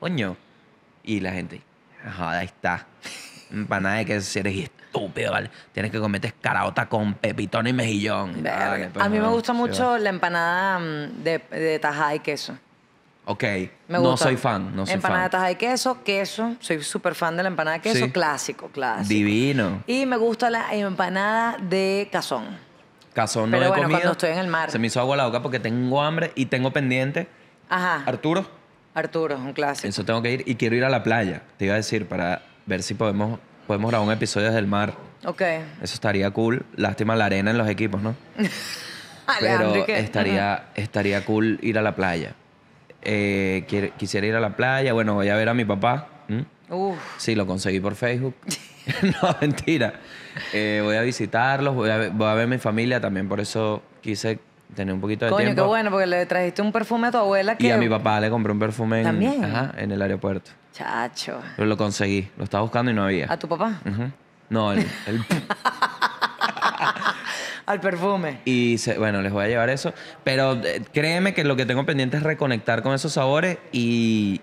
Coño. Y la gente, joder, ahí está. Empanada de queso, si eres estúpido, ¿vale? Tienes que comerte escaraota con pepitón y mejillón. Verga. Vale, pues, a mí me gusta mucho la empanada mm, de, de tajada y queso. Ok. Me no soy fan, no soy Empanada de fan. taja de queso, queso. Soy súper fan de la empanada de queso, Sí. clásico, clásico. Divino. Y me gusta la empanada de cazón. Cazón no Pero he bueno, comido. cuando estoy en el mar. Se me hizo agua la boca porque tengo hambre y tengo pendiente. Ajá. Arturo, Arturo, un clásico. eso tengo que ir y quiero ir a la playa. Te iba a decir para ver si podemos, podemos grabar un episodio desde el mar. Ok. Eso estaría cool. Lástima la arena en los equipos, ¿no? Alejandro, Pero ¿y qué? estaría, estaría cool ir a la playa. Eh, quiere- quisiera ir a la playa. Bueno, voy a ver a mi papá. Uf. Sí, lo conseguí por Facebook. no, mentira. Eh, voy a visitarlos, voy a, ver, voy a ver mi familia también. Por eso quise tener un poquito de Coño, tiempo. qué bueno, porque le trajiste un perfume a tu abuela que... Y a mi papá le compré un perfume en, ¿También? ajá, en el aeropuerto. Chacho. Pero lo conseguí. Lo estaba buscando y no había. ¿A tu papá? Ujú. No, el, el- Al perfume. Y se- bueno, les voy a llevar eso. Pero eh, créeme que lo que tengo pendiente es reconectar con esos sabores y.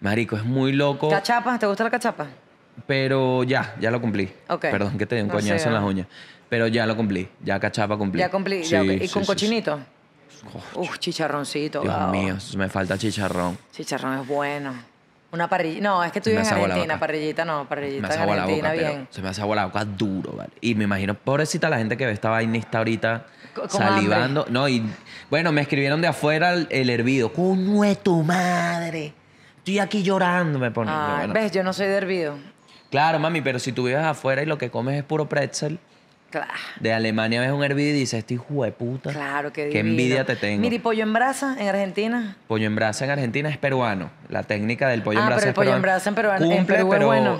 Marico, es muy loco. ¿Cachapa? ¿Te gusta la cachapa? Pero ya, ya lo cumplí. Ok. Perdón que te di un No coñazo sé, en las uñas. Pero ya lo cumplí. Ya cachapa cumplí. Ya cumplí. Sí, ¿Y sí, con sí, cochinito? sí. Uf, chicharroncito. Dios mío, me falta chicharrón. Chicharrón es bueno. Una parrilla. No, es que tú vives en Argentina. Parrillita no, parrillita en agua la Argentina, boca, bien. se me hace agua la boca duro, ¿vale? Y me imagino, pobrecita la gente que ve esta está ahorita con salivando. No, y bueno, me escribieron de afuera el, el hervido. ¡Coño es tu madre! Estoy aquí llorando, me ponen. Bueno, ¿Ves? Yo no soy de hervido. Claro, mami, pero si tú vives afuera y lo que comes es puro pretzel, Claro. de Alemania ves un hervido y dices, este hijo de puta. Claro, qué Qué envidia te tengo. Mira, y pollo en brasa en Argentina. Pollo en brasa en Argentina es peruano. La técnica del pollo Ah, en brasa pero el es pollo en peruano. brasa en peruano- en Cumple, Perú es pero bueno.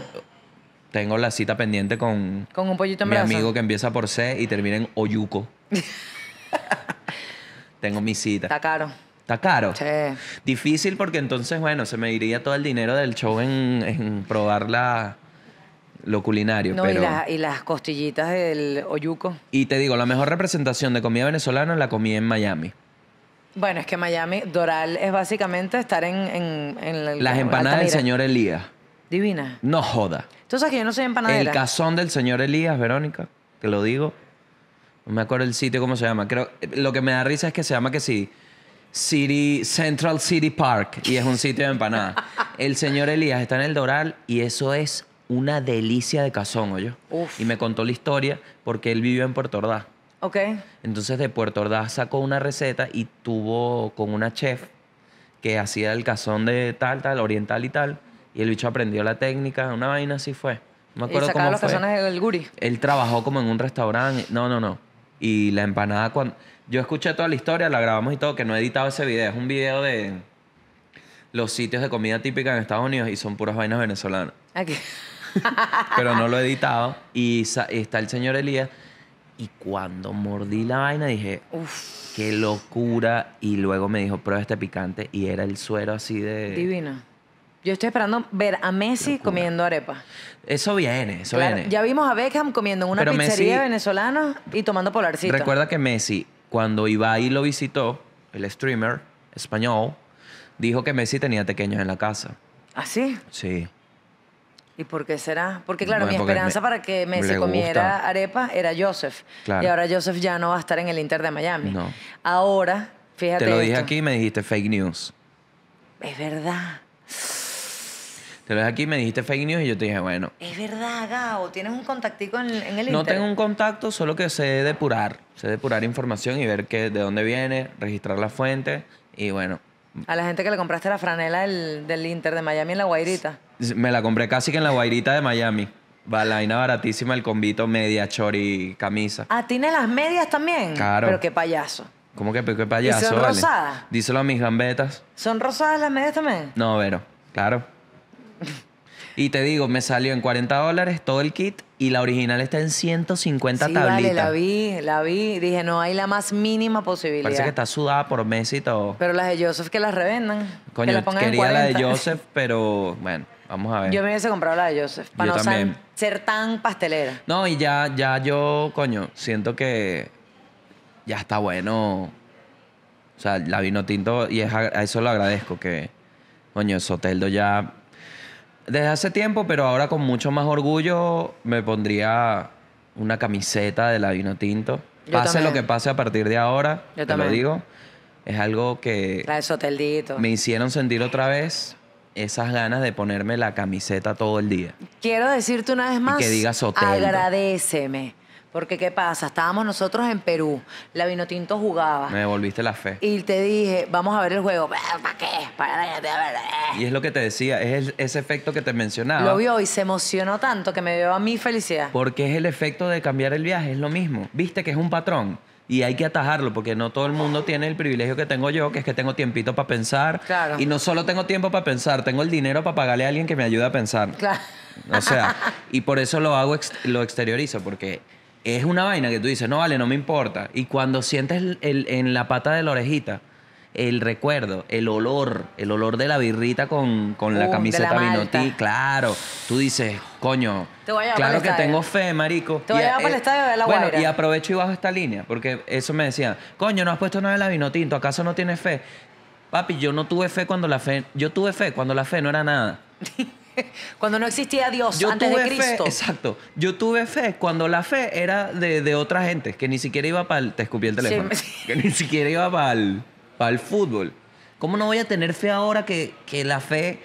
Tengo la cita pendiente con Con un pollito en mi brasa. amigo que empieza por C y termina en Oyuco. Tengo mi cita. Está caro. ¿Está caro? Sí. Difícil porque entonces, bueno, se me iría todo el dinero del show en, en probar la, lo culinario. No, pero... y, la- y las costillitas del oyuco. Y te digo, la mejor representación de comida venezolana la comí en Miami. Bueno, es que Miami, Doral es básicamente estar en, en, en la- Las empanadas del señor Elías. Divina. No joda. Tú sabes que yo no soy empanadera. El cazón del señor Elías, Verónica, te lo digo. No me acuerdo el sitio cómo se llama. Creo, lo que me da risa es que se llama que sí. City, Central City Park. Y es un sitio de empanadas. el señor Elías está en el Doral y eso es una delicia de cazón, oye. Uf. Y me contó la historia porque él vivió en Puerto Ordaz. Ok. Entonces de Puerto Ordaz sacó una receta y tuvo con una chef que hacía el cazón de tal, tal, oriental y tal. Y el bicho aprendió la técnica, una vaina así fue. No me Y acuerdo sacaba cómo los fue. cazones del guri. Él trabajó como en un restaurante. No, no, no. Y la empanada cuando... Yo escuché toda la historia, la grabamos y todo, que no he editado ese video. Es un video de los sitios de comida típica en Estados Unidos y son puras vainas venezolanas. Aquí. Pero no lo he editado. Y está el señor Elías. Y cuando mordí la vaina dije, Uf, qué locura. Y luego me dijo, prueba este picante. Y era el suero así de... divina. Yo estoy esperando ver a Messi comiendo arepa. Eso viene, eso Claro, viene. ya vimos a Beckham comiendo en una Pero pizzería Messi- venezolana y tomando polarcito. Recuerda que Messi, cuando Ibai lo visitó, el streamer español, dijo que Messi tenía pequeños en la casa. ¿Ah, sí? Sí. ¿Y por qué será? Porque claro, Bueno, mi porque esperanza me- para que Messi comiera arepa era Joseph. Claro. Y ahora Joseph ya no va a estar en el Inter de Miami. No. Ahora, fíjate Te lo dije esto. aquí y me dijiste fake news. Es verdad. Te lo dije aquí y me dijiste fake news y yo te dije, bueno, Es verdad, Gao. Tienes un contactico en, en el no Inter. tengo un contacto, solo que sé depurar. Sé depurar información y ver qué, de dónde viene, registrar la fuente y bueno, A la gente que le compraste la franela del, del Inter de Miami en la Guairita. me la compré casi que en la guairita de Miami. Va, la vaina baratísima, el convito media, chori, camisa. Ah, ¿tiene las medias también? Claro. Pero qué payaso. ¿Cómo que qué payaso, son vale? rosadas? Díselo a mis gambetas. ¿Son rosadas las medias también? No, Vero, claro. Y te digo, me salió en 40 dólares todo el kit y la original está en 150 sí, tablitas. vale, la vi, la vi. Dije, no hay la más mínima posibilidad. Parece que está sudada por Messi y todo. Pero las de Joseph que las revendan. que Coño, en quería la de 40. Joseph, pero bueno, vamos a ver. Yo me hubiese comprado la de Joseph. Para Yo no también. ser tan pastelera. No, y ya, ya yo, coño, siento que ya está bueno. O sea, la vino tinto, y es a eso lo agradezco, que, coño, Soteldo ya. Desde hace tiempo, pero ahora con mucho más orgullo, me pondría una camiseta de la vino tinto. Yo pase también. lo que pase a partir de ahora, Yo te lo también. digo. es algo que La de Soteldito. me hicieron sentir otra vez esas ganas de ponerme la camiseta todo el día. Quiero decirte una vez más. que diga Soteldo. Agradeceme. Porque, ¿qué pasa? Estábamos nosotros en Perú. La Vinotinto jugaba. Me devolviste la fe. Y te dije, vamos a ver el juego. ¿Para qué? Para ver. Y es lo que te decía, es el- ese efecto que te mencionaba. Lo vio y se emocionó tanto que me dio a mí felicidad. Porque es el efecto de cambiar el viaje, es lo mismo. Viste que es un patrón y hay que atajarlo porque no todo el mundo tiene el privilegio que tengo yo, que es que tengo tiempito para pensar. Claro. Y no solo tengo tiempo para pensar, tengo el dinero para pagarle a alguien que me ayude a pensar. Claro. O sea, y por eso lo hago, lo exteriorizo, porque es una vaina que tú dices, no vale, no me importa. Y cuando sientes el- el- en la pata de la orejita el recuerdo, el olor, el olor de la birrita con, con la Uh, camiseta la. Vinotí, claro. Tú dices, coño, Te voy a llevar claro que tengo fe, marico. Te voy a llevar para el eh, estadio de La Bueno, y aprovecho y bajo esta línea, porque eso me decían, coño, no has puesto nada de la Vinotinto, ¿acaso no tienes fe? Papi, yo no tuve fe cuando la fe, yo tuve fe cuando la fe no era nada. Cuando no existía Dios Yo antes tuve de Cristo. fe, exacto. Yo tuve fe cuando la fe era de, de otra gente, que ni siquiera iba para el. Te escupí el teléfono. sí. Que ni siquiera iba para el, para el fútbol. ¿Cómo no voy a tener fe ahora que, que la fe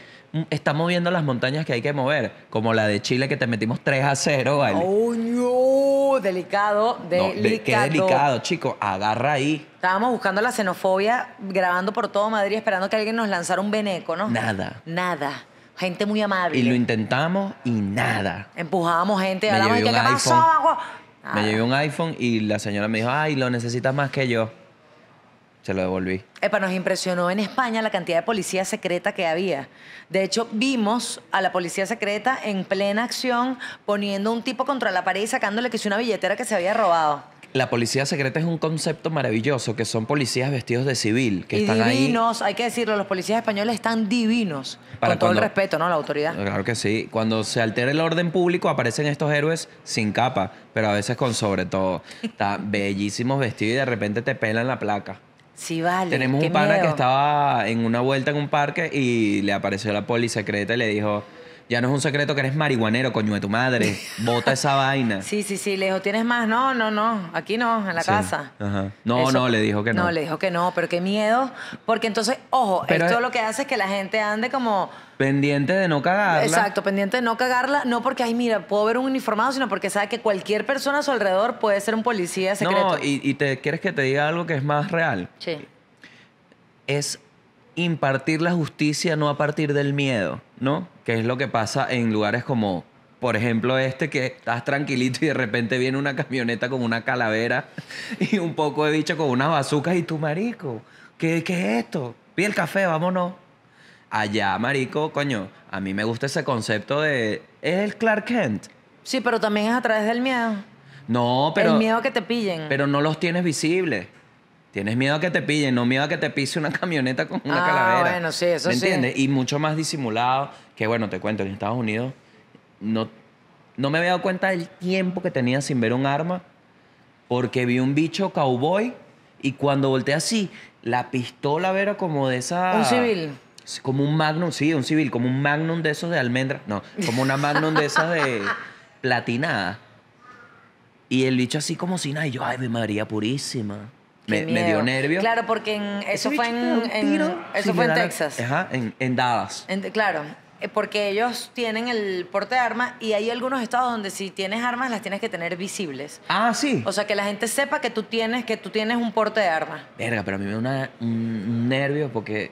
está moviendo las montañas que hay que mover? Como la de Chile que te metimos 3 a 0, ¿vale? Oh, no, delicado, No, delicado. de- qué delicado, chico. Agarra ahí. Estábamos buscando la xenofobia, grabando por todo Madrid, esperando que alguien nos lanzara un beneco, ¿no? Nada. Nada. Gente muy amable. Y lo intentamos y nada. Empujábamos gente, Me hablamos y que, ¿qué pasó? Me llevé un iPhone y la señora me dijo, ay, lo necesitas más que yo. Se lo devolví. Epa, nos impresionó en España la cantidad de policía secreta que había. De hecho, vimos a la policía secreta en plena acción poniendo un tipo contra la pared y sacándole que es una billetera que se había robado. La policía secreta es un concepto maravilloso, que son policías vestidos de civil, que y están divinos, hay que decirlo, los policías españoles están divinos. Para con todo el respeto, ¿no? La autoridad. Claro que sí. Cuando se altera el orden público, aparecen estos héroes sin capa, pero a veces con sobre todo. Están bellísimos vestidos y de repente te pelan la placa. Sí, vale. Tenemos qué un pana miedo. que estaba en una vuelta en un parque y le apareció la poli secreta y le dijo, ya no es un secreto que eres marihuanero, coño de tu madre, bota esa vaina. Sí, sí, sí. Le dijo, ¿tienes más? No, no, no. Aquí no, en la Sí. casa. Ajá. No, Eso- no, le dijo que no. No, le dijo que no, pero qué miedo. Porque entonces, ojo, Pero esto es- lo que hace es que la gente ande como... Pendiente de no cagarla. Exacto, pendiente de no cagarla, no porque, ay, mira, puedo ver un uniformado, sino porque sabe que cualquier persona a su alrededor puede ser un policía secreto. No, y, y te quieres que te diga algo que es más real. Sí. es impartir la justicia no a partir del miedo, ¿no? Que es lo que pasa en lugares como, por ejemplo, este que estás tranquilito y de repente viene una camioneta con una calavera y un poco de bicho con unas bazucas y tú, marico, ¿qué, qué es esto? Pide el café, vámonos. Allá, marico, coño, a mí me gusta ese concepto de... Es el Clark Kent. Sí, pero también es a través del miedo. No, pero... el miedo a que te pillen. Pero no los tienes visibles. Tienes miedo a que te pillen, no miedo a que te pise una camioneta con una Ah, calavera. bueno, sí, eso ¿Me sí. entiendes? Y mucho más disimulado. Que bueno, te cuento, en Estados Unidos no, no me había dado cuenta del tiempo que tenía sin ver un arma. Porque vi un bicho cowboy y cuando volteé así, la pistola era como de esa... Un civil. Como un magnum, sí, un civil, como un magnum de esos de almendra. No, como una magnum de esas de platinada. Y el bicho así como si nada. Y yo, ay, mi María purísima. Me, me dio nervio. Claro, porque en- eso fue en, eso si fue en la- Texas. Ajá, en, en Dallas. Claro, eh, porque ellos tienen el porte de armas y hay algunos estados donde si tienes armas las tienes que tener visibles. Ah, sí. O sea, que la gente sepa que tú tienes, que tú tienes un porte de armas. Verga, pero a mí me da una- un nervio porque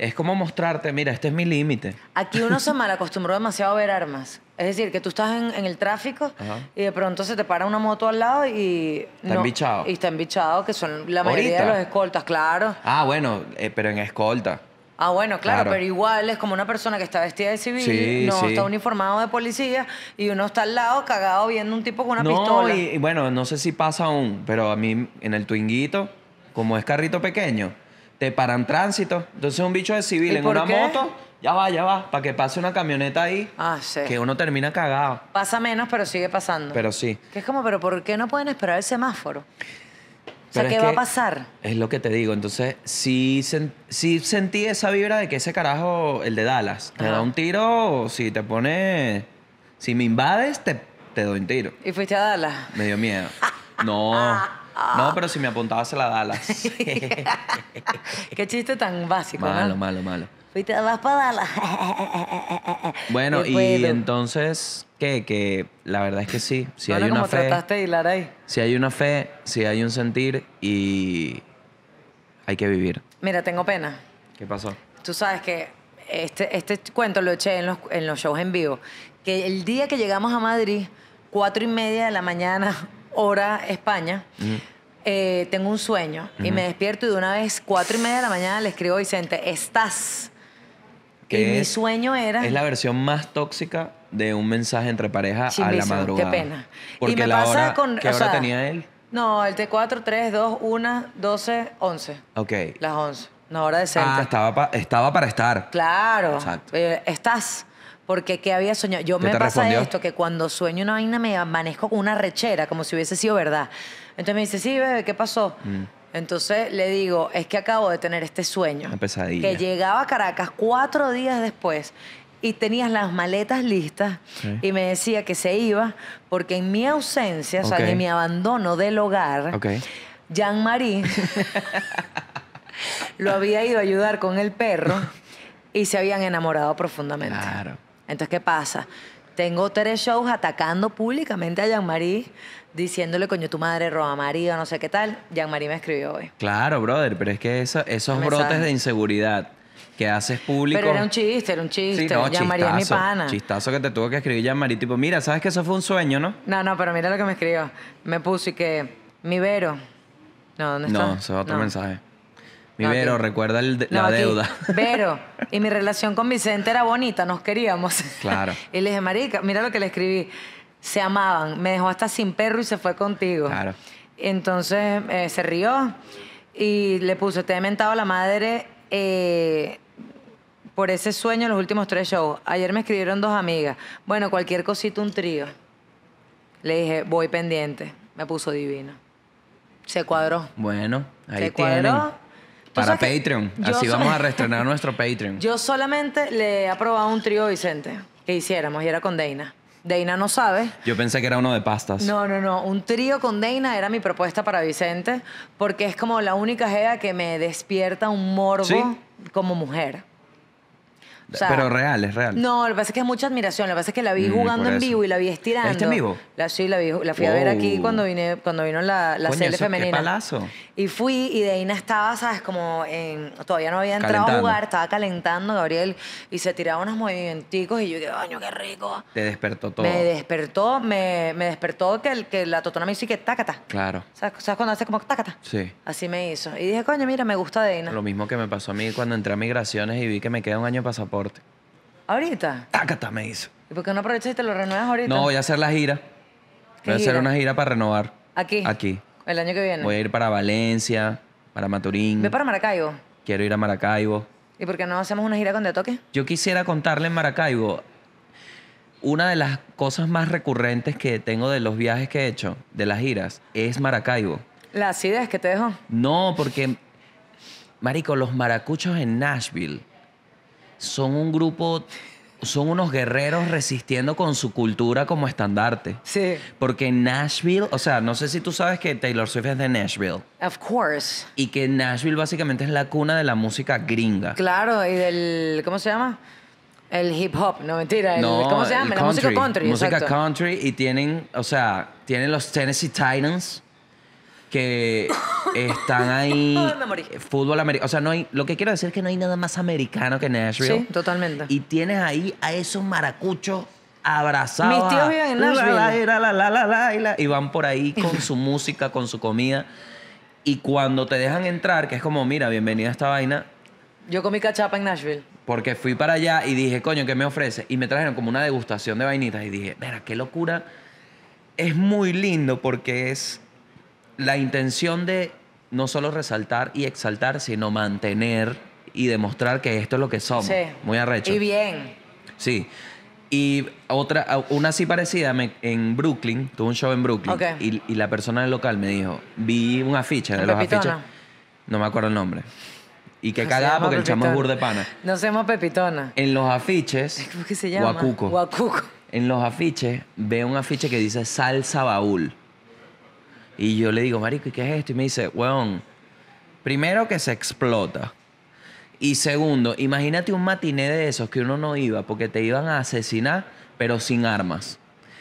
es como mostrarte, mira, este es mi límite. Aquí uno se malacostumbró demasiado a ver armas. Es decir, que tú estás en, en el tráfico Ajá. y de pronto se te para una moto al lado y... Está embichado. Y está embichado, que son la mayoría Ahorita. de los escoltas, claro. Ah, bueno, eh, pero en escolta. Ah, bueno, claro, Claro. pero igual es como una persona que está vestida de civil, Sí, no sí. está uniformado de policía y uno está al lado cagado viendo un tipo con una no, pistola. Y, y bueno, no sé si pasa aún, pero a mí en el Twinguito, como es carrito pequeño, te paran tránsito. Entonces un bicho de civil ¿Y en una qué? moto, ya va, ya va, para que pase una camioneta ahí, Ah, sí. que uno termina cagado. Pasa menos, pero sigue pasando. Pero sí. Que es como, pero ¿por qué no pueden esperar el semáforo? O sea, Pero ¿qué es va a pasar? Es lo que te digo. Entonces, sí, sen- sí sentí esa vibra de que ese carajo, el de Dallas, te Ajá. da un tiro, si te pone. Si me invades, te, te doy un tiro. Y fuiste a Dallas. Me dio miedo. No. No, pero si me apuntaba se la Dallas. Qué chiste tan básico, malo, ¿no? malo, malo. Fuiste vas para Dallas. Bueno, y entonces, ¿qué? Que la verdad es que sí. Si hay una fe, trataste de hilar ahí. si hay una fe, si hay un sentir y hay que vivir. Mira, tengo pena. ¿Qué pasó? Tú sabes que este, este cuento lo eché en los, en los shows en vivo. Que el día que llegamos a Madrid, cuatro y media de la mañana, hora España, eh, tengo un sueño. Y me despierto y de una vez, cuatro y media de la mañana, le escribo a Vicente, ¿estás? Y ¿Qué mi es? sueño era... Es la versión más tóxica de un mensaje entre pareja a la madrugada. qué pena. Porque y me la pasa hora, con... ¿Qué o hora sea, tenía él? No, el T4, 3, 2, 1, 12, 11. Ok. Las 11. Una hora decente. Ah, estaba, pa- estaba para estar. Claro. Exacto. Eh, estás. Porque ¿qué había soñado? Yo ¿Qué me te pasa respondió? esto, que cuando sueño una vaina me amanezco con una rechera, como si hubiese sido verdad. Entonces me dice, sí, bebé, ¿qué pasó? Mm. Entonces le digo, es que acabo de tener este sueño. Una pesadilla. Que llegaba a Caracas cuatro días después y tenías las maletas listas Sí. y me decía que se iba porque en mi ausencia, o sea, en mi abandono del hogar, Ok. Jean-Marie lo había ido a ayudar con el perro y se habían enamorado profundamente. Claro. Entonces, ¿qué pasa? Tengo tres shows atacando públicamente a Jean-Marie, diciéndole, coño, tu madre roba marido, no sé qué tal. Jean-Marie me escribió hoy. Claro, brother, pero es que eso- esos brotes de inseguridad que haces público. Pero era un chiste, era un chiste. Sí, no, Jean-Marie es mi pana. Chistazo que te tuvo que escribir Jean-Marie. Tipo, mira, sabes que eso fue un sueño, ¿no? No, no, pero mira lo que me escribió. Me puso y que, mi Vero. No, ¿dónde está? No, ese es otro No. mensaje. Mi No, Vero, recuerda el de- No, la deuda. Vero, y mi relación con Vicente era bonita, nos queríamos. Claro. y le dije, marica, mira lo que le escribí. Se amaban, me dejó hasta sin perro y se fue contigo. Claro. Entonces eh, se rió y le puso, te he mentado a la madre eh, por ese sueño en los últimos tres shows. Ayer me escribieron dos amigas. Bueno, cualquier cosita, un trío. Le dije, voy pendiente. Me puso divino. Se cuadró. Bueno, ahí ¿Te tienen. cuadró? Para Patreon. yo Así vamos a reestrenar nuestro Patreon. Yo solamente le he aprobado un trío a Vicente que hiciéramos y era con Deina. Deina no sabe. Yo pensé que era uno de pastas. No, no, no. Un trío con Deina era mi propuesta para Vicente porque es como la única gea que me despierta un morbo ¿Sí? como mujer. O sea, Pero real, es real. No, lo que pasa es que es mucha admiración. Lo que pasa es que la vi Mm, jugando por en eso. vivo y la vi estirando. ¿La viste en vivo? La, sí, la, vi, la fui a ver aquí Wow. cuando, vine, cuando vino la, la Coño, CL eso, qué femenina. palazo. Y fui y Deina estaba, ¿sabes? Como en... Todavía no había entrado a jugar, estaba calentando Gabriel y se tiraba unos movimienticos y yo dije, coño, qué rico. Te despertó todo. Me despertó, me, me despertó que, el, que la totona me hizo y que tácata. Claro. ¿Sabes, ¿Sabes cuando hace como tácata? Sí. Así me hizo. Y dije, coño, mira, me gusta Deina. Lo mismo que me pasó a mí cuando entré a migraciones y vi que me queda un año de pasaporte. ¿Ahorita? Tácata me hizo. ¿Y por qué no aprovechas y te lo renuevas ahorita? No, voy a hacer la gira. ¿Qué Voy a hacer gira? una gira para renovar. ¿Aquí? Aquí. El año que viene. Voy a ir para Valencia, para Maturín. Ve para Maracaibo. Quiero ir a Maracaibo. ¿Y por qué no hacemos una gira con De Toque? Yo quisiera contarle en Maracaibo una de las cosas más recurrentes que tengo de los viajes que he hecho, de las giras, es Maracaibo. La acidez que te dejó. No, porque, marico, los maracuchos en Nashville son un grupo, son unos guerreros resistiendo con su cultura como estandarte. Sí. Porque Nashville, o sea, no sé si tú sabes que Taylor Swift es de Nashville Of course. y que Nashville básicamente es la cuna de la música gringa. Claro, y del... ¿Cómo se llama? El hip hop. No, mentira. El, ¿Cómo se el llama? La música country. Música exacto. country y tienen, o sea, tienen los Tennessee Titans que están ahí. Ay, me morí. Fútbol americano. O sea, no hay, lo que quiero decir es que no hay nada más americano que Nashville. Sí, totalmente. Y tienes ahí a esos maracuchos abrazados. Mis tíos a- viven en Nashville. la, la, la- y van por ahí con su música, con su comida. Y cuando te dejan entrar, que es como, mira, bienvenida a esta vaina, Yo comí cachapa en Nashville. porque fui para allá y dije, coño, ¿qué me ofrece? Y me trajeron como una degustación de vainitas y dije, mira, qué locura. Es muy lindo porque es la intención de no solo resaltar y exaltar, sino mantener y demostrar que esto es lo que somos. Sí. Muy arrecho. Y bien. Sí. Y otra, una así parecida me- en Brooklyn, tuve un show en Brooklyn. Ok. Y, y la persona del local me dijo, vi un afiche de ¿En los Pepitona? afiches. No me acuerdo el nombre. Y qué Se cagada llama porque el chamo es Pepitona. burde pana. No seamos pepitona. En los afiches. ¿Cómo que se llama? Guacuco. Guacuco. En los afiches veo un afiche que dice salsa baúl. Y yo le digo, marico, ¿y qué es esto? Y me dice, weón, primero que se explota. Y segundo, imagínate un matiné de esos que uno no iba porque te iban a asesinar, pero sin armas.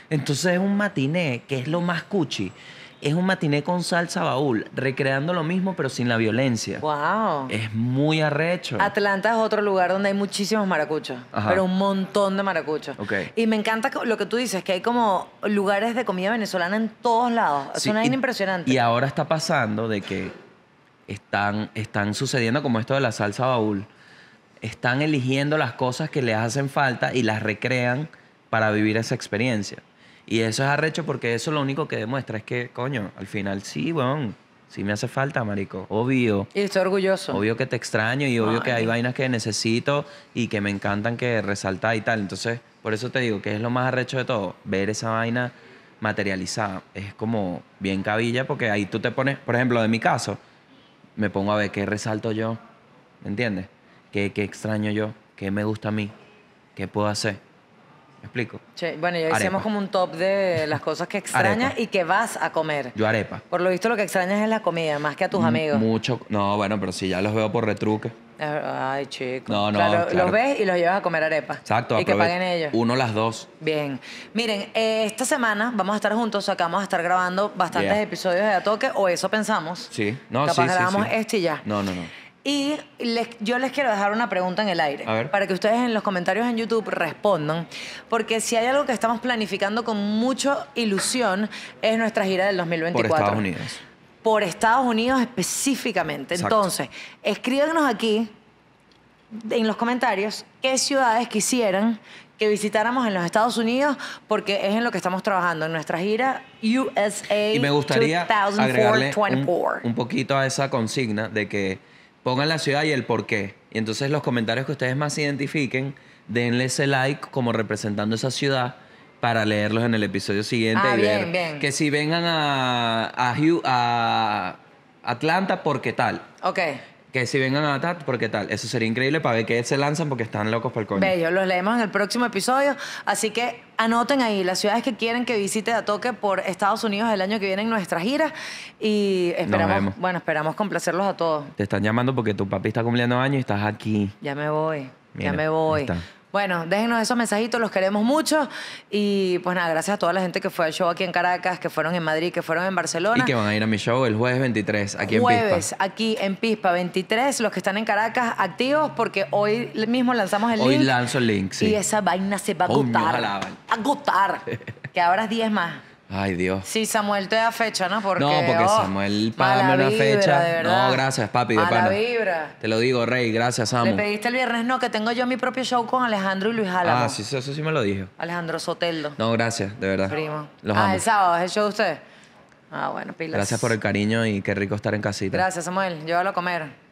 Entonces es un matiné que es lo más cuchi. Es un matiné con salsa baúl, recreando lo mismo, pero sin la violencia. Wow. Es muy arrecho. Atlanta es otro lugar donde hay muchísimos maracuchos, Ajá. pero un montón de maracuchos. Ok. Y me encanta lo que tú dices, que hay como lugares de comida venezolana en todos lados. Es Sí, una y- impresionante. Y ahora está pasando de que están, están sucediendo como esto de la salsa baúl. Están eligiendo las cosas que les hacen falta y las recrean para vivir esa experiencia. Y eso es arrecho porque eso lo único que demuestra es que, coño, al final sí, weón, sí me hace falta, marico. Obvio. Y estoy orgulloso. Obvio que te extraño y obvio que hay Ay. vainas que necesito y que me encantan que resaltar y tal. Entonces, por eso te digo que es lo más arrecho de todo, ver esa vaina materializada. Es como bien cabilla porque ahí tú te pones, por ejemplo, de mi caso, me pongo a ver qué resalto yo, ¿me entiendes? ¿Qué, qué extraño yo? ¿Qué me gusta a mí? ¿Qué puedo hacer? ¿Me explico? Che, bueno, ya Arepa. hicimos como un top de las cosas que extrañas Arepa. y que vas a comer. Yo arepa. Por lo visto lo que extrañas es la comida, más que a tus amigos. Mucho. No, bueno, pero si ya los veo por retruque. Eh, Ay, chico. No, no, Claro, claro. Los ves y los llevas a comer arepa. Exacto. Y que paguen ellos. Uno las dos. Bien. Miren, eh, esta semana vamos a estar juntos, o sea, que vamos a estar grabando bastantes Yeah. episodios de A Toque, o eso pensamos. Sí. No, Capaz sí, sí, grabamos sí. este y ya. No, no, no. Y les- yo les quiero dejar una pregunta en el aire. A ver. Para que ustedes en los comentarios en YouTube respondan. Porque si hay algo que estamos planificando con mucha ilusión, es nuestra gira del Por 2024. Estados Unidos. Por Estados Unidos específicamente. Exacto. Entonces, escríbanos aquí en los comentarios qué ciudades quisieran que visitáramos en los Estados Unidos, porque es en lo que estamos trabajando, en nuestra gira USA Y me gustaría agregarle un, 2024. un poquito a esa consigna de que pongan la ciudad y el por qué. Y entonces los comentarios que ustedes más identifiquen, denle ese like como representando esa ciudad para leerlos en el episodio siguiente Ah, y bien, ver bien. que si vengan a, a, Hu- a Atlanta, ¿por qué tal? Ok. Que si vengan a Atlanta, ¿por qué tal? Eso sería increíble para ver qué se lanzan porque están locos por el coño. Bello, los leemos en el próximo episodio. Así que anoten ahí las ciudades que quieren que visite a toque por Estados Unidos el año que viene en nuestra gira. Y esperamos, bueno, esperamos complacerlos a todos. Te están llamando porque tu papi está cumpliendo años y estás aquí. Ya me voy, Mira, ya me voy. está. Bueno, déjenos esos mensajitos, los queremos mucho. Y pues nada, gracias a toda la gente que fue al show aquí en Caracas, que fueron en Madrid, que fueron en Barcelona. Y que van a ir a mi show el jueves 23, aquí en Jueves, Pispa. aquí en Pispa 23, los que están en Caracas activos, porque hoy mismo lanzamos el Hoy link. lanzo el link, sí. Y esa vaina se va a agotar. ojalá. Agotar. que abras 10 más. Ay, Dios. Sí, Samuel te da fecha, ¿no? Porque, no, porque oh, Samuel, págame una fecha. de verdad. No, gracias, papi, de Mala pana. vibra. Te lo digo, Rey, gracias, Le Samu. pediste el viernes, no, que tengo yo mi propio show con Alejandro y Luis Álamo. Ah, sí, eso sí me lo dijo. Alejandro Soteldo. No, gracias, de verdad. Primo. Los ah, amo. el sábado es el show de usted. Ah, bueno, pilas. Gracias por el cariño y qué rico estar en casita. Gracias, Samuel. Llévalo a comer.